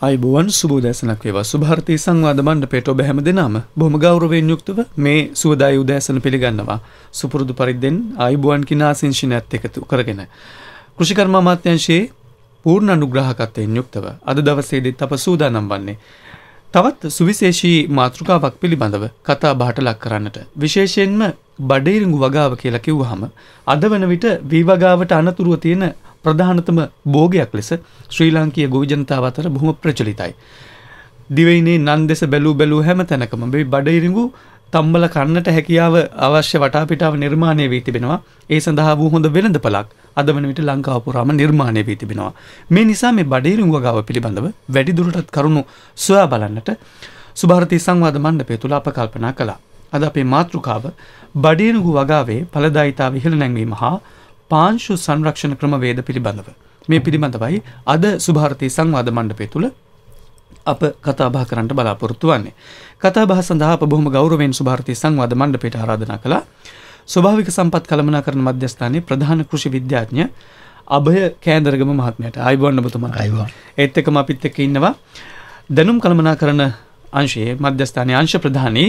අයිබුවන් සුබෝදෑසනක් වේවා. සුභාර්තය සංවාද මණ්ඩපයට ඔබ හැම දෙනාම බොහොම ගෞරවයෙන් යුක්තව මේ සුවදායි උදෑසන පිළිගන්නවා. සුපුරුදු පරිද්දෙන් අයිබුවන් කිනාසිංශිනයත් එකතු කරගෙන. කෘෂිකර්ම අමාත්‍යංශයේ පූර්ණ අනුග්‍රහකත්වයෙන් යුක්තව අද දවසේදීත් අප සූදානම් වන්නේ තවත් සුවිශේෂී මාතෘකාවක් පිළිබඳව කතා බහට ලක් කරන්නට විශේෂයෙන්ම බඩේරිඟු වගාව කියලා කිව්වහම අද වන විට වී වගාවට අනතුරුව තියෙන ප්‍රධානතම භෝගයක් ලෙස ශ්‍රී ලාංකීය ගොවි ජනතාව අතර බොහොම ප්‍රචලිතයි. දිවයිනේ නන් දෙස බැලූ බැලූ හැම තැනකම මේ බඩයිරිඟු තම්බල කන්නට හැකියාව අවශ්‍ය වටාපිටාව නිර්මාණය වී තිබෙනවා. ඒ සඳහා වූ හොඳ වෙළඳපළක් අද වන විට ලංකාව පුරාම නිර්මාණය වී තිබෙනවා. මේ නිසා මේ බඩේරිඟු වගාව පිළිබඳව වැඩිදුරටත් කරුණු සොයා බලන්නට සුභාරතී සංවාද මණ්ඩපය තුල අප කල්පනා කළා. අද අපේ මාතෘකාව බඩේරිඟු වගාවේ ඵලදායිතාව ඉහළ නැංවීම හා පාංශු සංරක්ෂණ ක්‍රමවේද පිළිබඳව. මේ පිළිබඳවයි අද සුභාරතී සංවාද මණ්ඩපය තුළ අප කතාබහ කරන්නට බලාපොරොත්තු වන්නේ. කතාබහ සඳහා අප බොහොම ගෞරවයෙන් සුභාරතී සංවාද මණ්ඩපයට ආරාධනා කළා. ස්වභාවික සම්පත් කළමනාකරණ මධ්‍යස්ථානයේ ප්‍රධාන කෘෂි විද්‍යාඥ අභය කෑදරගම මහත්මයාට ආයිබෝන් ඔබතුමා. ආයිබෝන්. ඒත් එක්කම අපිත් එක්ක ඉන්නවා දැනුම් කළමනාකරණ අංශයේ මධ්‍යස්ථානයේ අංශ ප්‍රධානී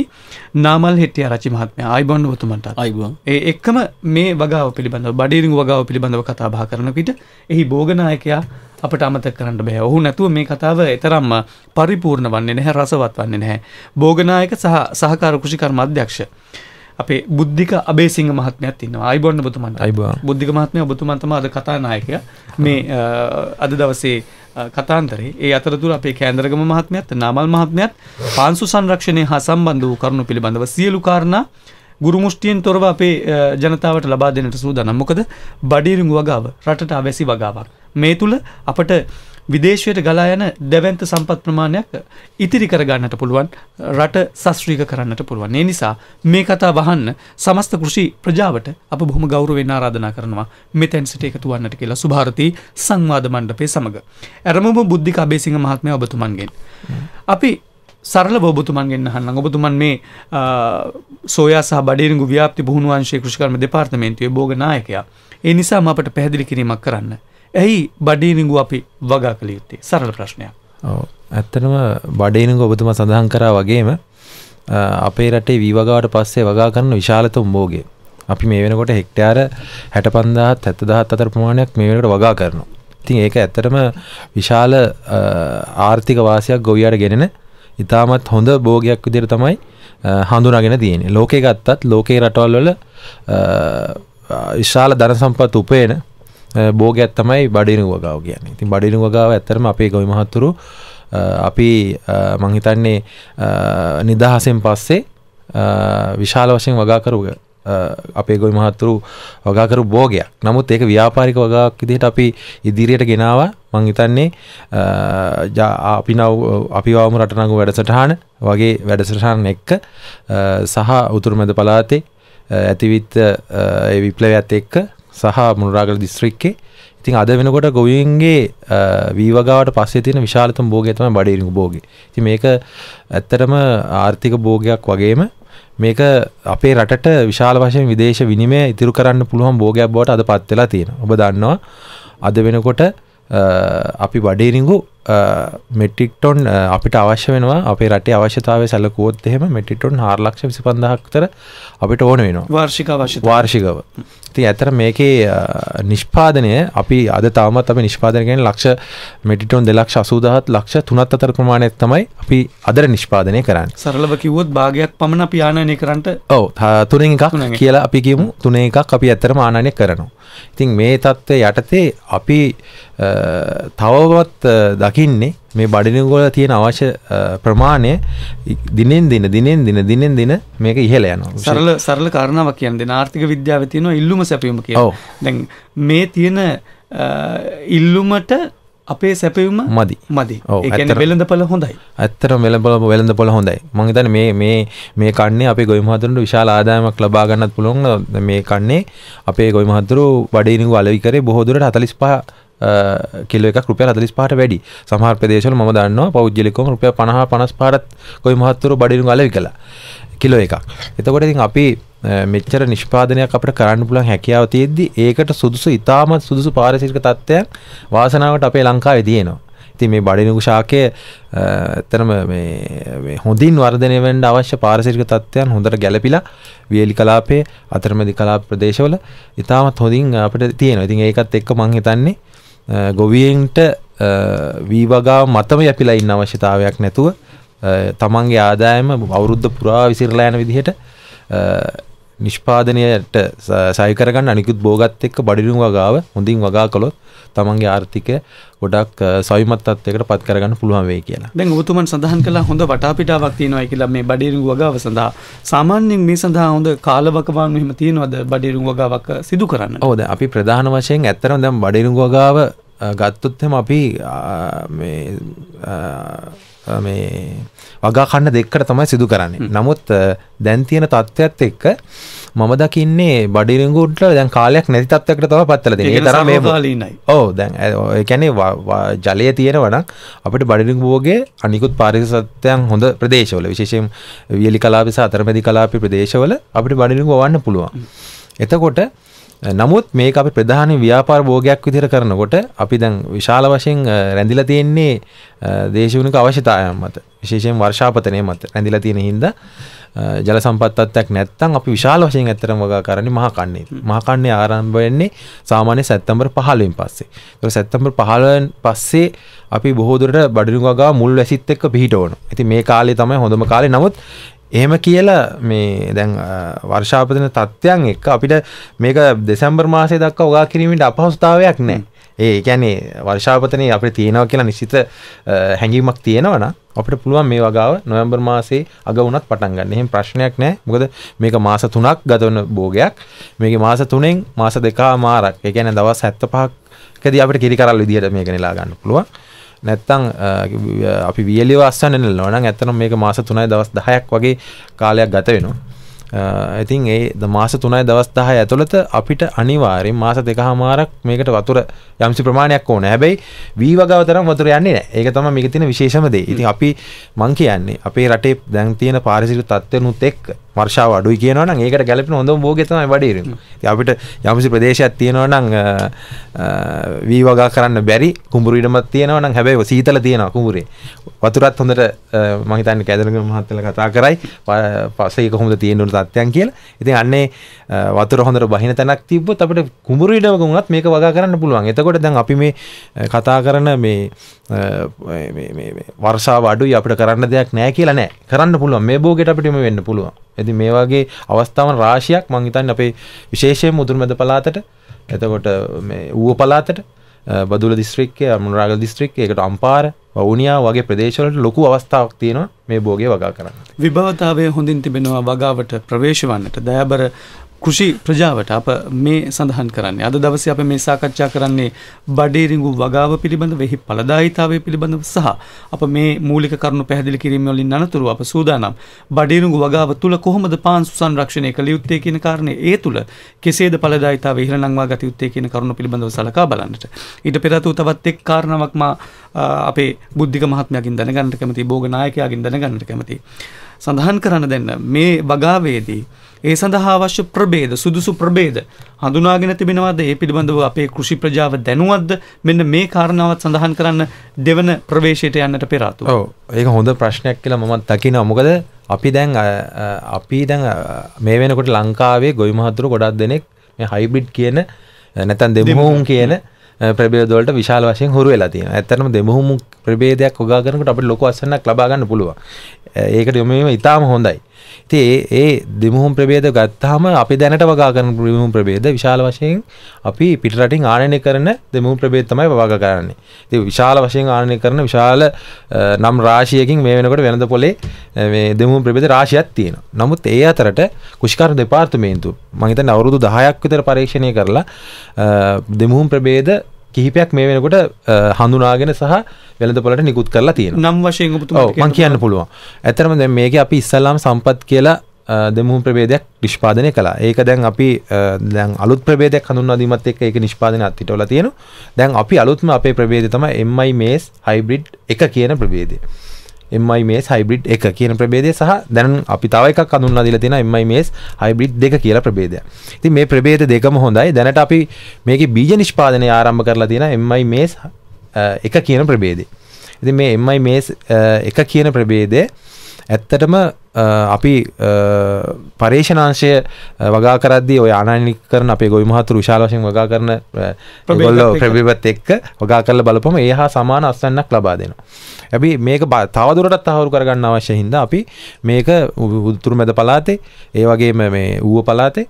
නාමල් හෙට්ටිය රචි මහත්මයා ආයිබෝන් ඔබතුමන්ට. ආයිබෝන්. ඒ එක්කම මේ වගාව පිළිබඳව බඩේරිඟු වගාව පිළිබඳව කතා බහ කරන විට එහි භෝගනායකයා අපට අමතක කරන්න බෑ. ඔහු නැතුව මේ කතාව එතරම්ම පරිපූර්ණ වන්නේ නැහැ, රසවත් වන්නේ නැහැ. භෝගනායක සහ සහකාර කෘෂිකර්ම අධ්‍යක්ෂ අපේ බුද්ධික අබේසිංහ මහත්මයාත් ඉන්නවා. ආයිබෝන් ඔබතුමන්ට. බුද්ධික මහත්මයා ඔබතුමන් තමයි අද කතානායකයා. මේ අද දවසේ කතාන්තරේ ඒ අතරතුර අපේ කෑන්දරගම මහත්මයත් නාමල් මහත්මයත් පාන්සු සංරක්ෂණය හා සම්බන්ධ වූ කරුණු පිළිබඳව සියලු කාරණා ගුරුමුෂ්ටියෙන් තොරව අපේ ජනතාවට ලබා දෙන්නට සූදානම්. මොකද බඩීරිඟු වගාව රටට අවැසි වගාවක්. මේ තුල අපට විදේශයට ගලා යන දැවැන්ත සම්පත් ප්‍රමාණයක් ඉතිරි කරගන්නට පුළුවන් රට සස්ත්‍රීක කරන්නට පුළුවන්. ඒ නිසා මේ කතා වහන්න සමස්ත කෘෂි ප්‍රජාවට අප බොහොම ගෞරවයෙන් ආරාධනා කරනවා මෙතෙන් සිට එකතු වන්නට කියලා සුභාරතී සංවාද මණ්ඩපයේ සමග. අරමුම බුද්ධික අබේසිංහ මහත්මයා ඔබතුමන්ගෙන්. අපි සරල ඔබතුමන්ගෙන් අහන්නම් ඔබතුමන් මේ සෝයා සහ බඩේරිඟු ව්‍යාප්ති පුහුණු අංශයේ කෘෂිකර්ම දෙපාර්තමේන්තුවේ භෝග නායකයා. ඒ නිසාම අපට පැහැදිලි කිරීමක් කරන්න. ඇයි බඩීනිගු අපි වගා කළ යුත්තේ සරල ප්‍රශ්නයක්. ඇත්තනම බඩේනිගු ඔබතුම සඳහන් කරා වගේම අපේ රටේ වීවගාවට පස්සේ වගා කරන විශාලතුම් බෝගේ. අපි මේ වෙනකොට හෙක්ටයාර හැට පන්දාත් හැත්ත දහත් අතර ප්‍රමාණයක් මේ වෙනකට වගා කරනවා. ඉතින් ඒක ඇත්තටම විශාල ආර්ථික වාසයක් ගොවියට ගෙනෙන ඉතාමත් හොඳ බෝගයක් විදිර තමයි හඳුනාගෙන තියෙන ලෝකේ ගත්තත් ලෝකයේ රටවල් වල විශාල ධන සම්පත් උපයන බෝගයක් තමයි බඩිනු වගාව කියන්නේ. ඉතින් බඩිනු වගාව ඇත්තරම අපේ ගොවි මහත්තුරු අපි මංහිතන්නේ නිදහසෙන් පස්සේ විශාල වශයෙන් වගාකරුව අපේ ගොයි මහත්තුරු වගාකරු බෝගයක් නමුත් ඒක ව්‍යාපාරික වගාක් විදිහට අපි ඉදිරියට ගෙනවා. මං හිතන්නේ අපි නව අපි වම රටනගු වැඩසටහන වගේ වැඩසටහන් එක්ක සහ උතුරුමැද පලාතේ ඇතිවිත් විප්ලවඇත් එක්ක සහ මුණරාගල දිස්ත්‍රික්කේ ඉතින් අද වෙනකොට ගොවියන්ගේ වීවගාවට පස්සේ තියෙන විශාලතම භෝගය තමයි බඩේරිඟු භෝගේ. ඉතින් මේක ඇත්තටම ආර්ථික භෝගයක් වගේම මේක අපේ රටට විශාල වශයෙන් විදේශ විනිමය ඉතිරි කරන්න පුළුවන් භෝගයක් බවට අද පත් වෙලා තියෙනවා. ඔබ දන්නවා අද වෙනකොට අපි බඩේරිඟු මෙටික්ටොන් අපිට අවශ්‍ය වෙනවා අපේ රටේ අවශ්‍යතාවය සැලකුවොත් එහෙම මෙටිටොන් හාරලක්ෂ විසිපන්දහක්තර අපිට ඕන වෙනවා. වාර්ෂික අවශ්‍ය වාර්ෂිකව. ති ඇතර මේකේ නිෂ්පාදනය අපි අද තාමත් අප නිෂ්පාදනයෙන් ලක්ෂ මෙටිටොන් දෙලක්ෂ අසූදහත් ලක්ෂ තුනත් අතර ප්‍රමාණයක් තමයි අපි අදර නිෂ්පාදනය කරන්න. සරලව කිවොත් භාගයක් පමණ අපි ආනයනය කරන්නට ඔව තුනෙන් එකක් කියලා අපි කියමු. තුනේ එකක් අපි ඇත්තර ආනය කරනවා. ඉතින් මේ තත්ත්වය යටතේ අපි තවවත් දකින්නේ මේ බඩිනිගොල තියෙන අවශ්‍ය ප්‍රමාණය දිනෙන් දින දිනෙන් දින දිනෙන් දින මේක ඉහළ යනවා. සරල සරල කාරණාවක් කියන්නේ ආර්ථික විද්‍යාව තියෙනවා ඉල්ලුම සැපයීම කියලා. දැන් මේ තියෙන ඉල්ලුමට අපේ සැපයුම මදි. මදි. ඒකන වෙළඳපල හොඳයි. ඇත්තර මෙලබල වෙළඳ පොල හොඳයි මංහිතන මේ මේ මේ කන්නේ අපේ ගොයි මහතුරට විශාල ආදායමක් ලබාගන්නත් පුළොන් මේ කන්නේ අපේ ගොයි මහතුරු වඩිනිගු අලවිකරේ බොහෝදුරට හතලිස් පහ කිලෝ එක රුපියල් 45ට වැඩි. සමහර ප්‍රදේශවල මම දන්නවා පෞද්ගලිකවම රුපියල් 50 55ට කොයි මහත්තුරු බඩිනු ගලවි කළා. කිලෝ එකක්. එතකොට ඉතින් අපි මෙච්චර නිෂ්පාදනයක් අපට කරන්න පුළන් හැකියාව තියෙද්දි ඒකට සුදුසු ඉතාමත් සුදුසු පාරසිරික තත්ත්වයක් වාසනාවට අපේ ලංකාවේ තියෙනවා ඉති මේ බඩිනුගු ශාකය ඇතරම හොඳින් වර්ධනය වන්ට අවශ්‍ය පාරසිරික තත්ත්වයන් හොඳට ගැලපිලා වියලි කලාපේ අතරමදි කලා ප්‍රදේශවල ඉතාමත් හොඳින් අපට තියෙන ඉතින් ඒකත් එක්ක මං හිතන්නේ ගොවියෙන්ට වීවගා මතම යපිලා ඉන්න අවශ්‍යතාවයක් නැතුව තමන්ගේ ආදායම අවුරුද්ධ පුරා විසිරලෑන විදිහට නිෂ්පාදනයට සයිකරගන්න අනිකුත් බෝගත් එක්ක බඩිරුම් වගාව හොඳින් වගා කළොත් තමන්ගේ ආර්ථිකය ගොඩක් සවිමත් තත්වයකට පත් කරගන්න පුළුවන් වේ කියලා. දැන් ඔබතුමන් සඳහන් කළා හොඳ වටාපිටාවක් තියෙනවා කියලා මේ බඩිරුම් වගාව සඳහා. සාමාන්‍යයෙන් මේ සඳහා හොඳ කාලවකවානු එහෙම තියෙනවද බඩිරුම් වගාවක් සිදු කරන්න? ඕද අපි ප්‍රධාන වශයෙන් ඇත්තරම දැන් බඩිරුම් වගාව ගත්තොත් එහෙම අපි මේ වගා කන්න දෙක්කට තමයි සිදු කරන්නේ. නමුත් දැන් තියෙන තත්ත්වයක්ත් එක්ක මම දකින්නේ බඩිරිංගුට දැන් කාලයක් නැති තත්වකට තම පත්තල ඒ තර මේ ඕ දැන් කැනේ ජලය තියෙනවන අපට බඩිරිං බෝගේ අනිකුත් පාරිසත්යන් හොඳ ප්‍රදේශවල විශේෂයෙන් වියලි කලාපිස අතරමැදි කලාපි ප්‍රදේශවල අපට බඩිරිංග වන්න පුළුවන්. එතකොට නමුත් මේ අපි ප්‍රධාන ව්‍යාපාර භෝගයක් විදිර කරනකොට අපි දැන් විශාල වශයෙන් රැඳිල තියෙන්නේ දේශවනික අවශ්‍යතායන් මත. විශේෂයෙන් වර්ෂාපතනය මත. රැඳිල තියෙන හින්ද ජල සම්පත්තත්යක් නැත්තං අපි විශාල වශයෙන් ඇතරම වගා කරන්නේ මහකන්නේ. මහකන්නේ ආරම්භ වෙන්නේ සාමාන්‍ය සැත්තම්බර් පහලෙන් පස්සේ. සැත්තම්බර් පහලෙන් පස්සේ අපි බොහෝදුරට බඩිරු වගා මුල් වැසිත් එක්ක පිහිට ඕන ඇති මේ කාලේ තමයි හොඳම කාලේ. නමුත් එහෙම කියලා මේ දැන් වර්ෂාපතන තත්ත්වයන් එක්ක අපිට මේක දෙසැම්බර් මාසය දක්වා උගා කිරීමට අපහසුතාවයක් නෑ. ඒ ගැනේ වර්ෂාපතනය අපට තියෙනව කියලා නිශ්චිත හැඟීමක් තියෙනවන අපට පුළුවන් මේ වගාව නොයම්බර් මාසේ අග වුණත් පටන් ගන්න. එහෙම ප්‍රශ්නයක් නෑ. මොකද මේක මාස තුනක් ගතවන බෝගයක් මේක මාස තුනෙන් මාස දෙකා මාරක්. ඒ ගැන දවස් හැත්ත පහක්කද අපට කිරි කරල් විදිහට මේක නිලා ගන්න පුළුවන්. නැත්තං අපි වියලිව අස්සන්න නෙල්ලවන ඇත්තනම් මේක මාස තුනයි දවස් දහයක් වගේ කාලයක් ගත වෙනවා. ඉතින් ඒ ද මාස තුනයි දවස් දහ ඇතුළත අපිට අනිවාරෙන් මාස දෙක හමාරක් මේකට වතුර යම්සි ප්‍රමාණයක් ඕන. හැබැයි වී වගවතරම් වතුර යන්නේ නෑ ඒක තම මේක තියෙන විශේෂමදේ ඉතින් අපි මං කියන්නේ අපේ රටේ දැන් තියෙන පාරිසික තත්වනුත් එක්ක වර්ෂාව අඩුයි කියනවන ඒකට ගැලපෙන හොඳ බෝගතමයි වඩේර අපිට යමසි ප්‍රදේශයක් තියෙනවනං වී වගා කරන්න බැරි කුඹුරීටමත් තියෙනවනම් හැබැයි සීතල තියෙන කුඹුරේ. වතුරත් හොඳට මහිතන්න කැදරග මහත්තල කතා කරයි. පසේ කොහොමද තියෙනුට තත්යන් කියල. ඉතින් අන්නේ වතුර හොඳට බහින තැනක් තිබ අපට කුඹුරීටම ගුණත් මේක වගා කරන්න පුළුවන්. එතකොට දැන් අපි මේ කතා කරන මේ වර්ෂාව අඩුයි අපට කරන්න දෙයක් නෑ කියලා නෑ. කරන්න පුළුවන්. මේ බෝගෙට අපිටම වෙන්න පුළුවන්. ඇති මේ වගේ අවස්ථාවන් රාශියක් මංහිතන් අපේ විශේෂය මුදුරමැද පලාතට එතකොට ඌව පලාතට බදුල දිස්ත්‍රික්කය අමුණරාග දිස්ත්‍රික් එකට අම්පාර වවනියා වගේ ප්‍රදේශවලට ලොකු අවස්ථාවක් තියෙනවා මේ බෝගේ වගා කරන්න. විභවතාවය හොඳින් තිබෙනවා වගාවට ප්‍රවේශ වන්නට. දෑබර කෘෂි ප්‍රජාවට අප මේ සඳහන් කරන්නේ. අද දවසේ අප මේ සාකච්ඡා කරන්නේ බඩේරිඟු වගාව පිළිබඳ වෙහි ඵලදායීතාවය පිළිබඳව සහ අප මේ මූලික කරුණු පැහැදිලි කිරීම වලින් අනතුරුව අප සූදානම්. බඩේරිඟු වගාව තුල කොහොමද පාංශු සංරක්ෂණය කළ යුත්තේ කියන කාරණේ ඒ තුල කෙසේද ඵලදායීතාවය ඉහළ නංවා ගත යුත්තේ කියන කරුණු පිළිබඳව සලකා බලන්නට. ඊට පෙර තවත් එක් කාරණාවක් මා අපේ බුද්ධික මහත්මයාගෙන් දැනගන්නට කැමතියි බෝග නායකයාගෙන් දැනගන්නට කැමතියි. සඳහන් කරන්න දෙන්න මේ වගාවේදී ඒ සඳහා අවශ්‍ය ප්‍රබේද සුදුසු ප්‍රබේද හඳුනාගෙන තිබෙනවද ඒ පිළිබඳව අපේ කෘෂි ප්‍රජාව දැනුවත්ද මෙන්න මේ කාරණාවත් සඳහන් කරන්න දෙවන ප්‍රවේශයට යන්නට පෙරාතු. ඔව් ඒක හොඳ ප්‍රශ්නයක් කියලා මමත් දකිනවා. මොකද අපි දැන් අපි දැන් මේ වෙනකොට ලංකාවේ ගොවි මහතුරු ගොඩක් දෙනෙක් මේ හයිබ්‍රිඩ් කියන නැත්නම් දෙමුහුම් කියන ප්‍රබේදවලට විශාල වශයෙන් හුරු වෙලා තියෙනවා. ඇත්තටම දෙමුහුම් ප්‍රබේදයක් හොගා කරනකොට අපිට ලොකු අසන්නක් ලබා ගන්න පුළුවන්. ඒකට යොමු වීම ඉතාම හොඳයි. ඉතින් ඒ ඒ දෙමුහුම් ප්‍රභේද ගත්තාම අපි දැනට වගා කරන දෙමුහුම් ප්‍රභේද විශාල වශයෙන් අපි පිටරටින් ආනයනය කරන දෙමුහුම් ප්‍රභේද තමයි වගා කරන්නේ. ඉතින් විශාල වශයෙන් ආනයනය කරන විශාල නම් රාශියකින් මේ වෙනකොට වෙනද පොලේ මේ දෙමුහුම් ප්‍රභේද රාශියක් තියෙනවා. නමුත් ඒ අතරට කුෂිකාර දෙපාර්තමේන්තුව මම හිතන්නේ අවුරුදු 10ක් විතර පරීක්ෂණය කරලා දෙමුහුම් ප්‍රභේද කිහිපයක් මේ වෙනකොට හඳුනාගෙන සහ වෙළඳ පොලට නිකුත් කරලා තියෙන නම් වශයෙන් මං කියන්න පුළුවන්. ඇතරම දැ මේක අපි ඉස්සල්ලාම සම්පත් කියලා දෙමුහම් ප්‍රබේදයක් නිෂ්පාදනය කලා ඒක දැන් අපි දැන් අලුත් ප්‍රබේදයක් හඳුන්වාදීමත් එක් එක නිෂ්පාදන අත්තිටවල තියෙන දැන් අපි අලුත්ම අපේ ප්‍රබේද තම එම්මයි මේස් හයිබ්‍රිඩ් එක කියන ප්‍රබේදය එමයි මේ හයිබ්‍රිඩ් එක කියන ප්‍රබේදය සහ දැන් අපි තව එකක් අඳුන්ලා දීලා තියෙනවා එමයි මේස් හයිබ්‍රිඩ් දෙක කියලා ප්‍රබේදයක්. ඉතින් මේ ප්‍රබේද දෙකම හොඳයි. දැනට අපි මේකේ බීජ නිෂ්පාදනය ආරම්භ කරලා තියෙනවා එමයි මේස් එක කියන ප්‍රබේදේ. ඉතින් මේ එමයි මේස් එක කියන ප්‍රබේදය ඇත්තටම අපි පර්ේෂනාංශය වගා කරදදි ඔය අනනික කරන අපේ ගොයි මහතුර විශාල වශයෙන් වගා කරන ගොල්ල ප්‍රබිපත් එක්ක වගා කරල බලපම ඒ හා සමාන අස්සන්නක් ලබා දෙනවා. ඇබි මේක තවදුරටත් තහවරු කරගන්න අවශ්‍ය හින්ද අපි මේක උතුරු මැද පලාතේ ඒ වගේ මේ ඌව පලාතේ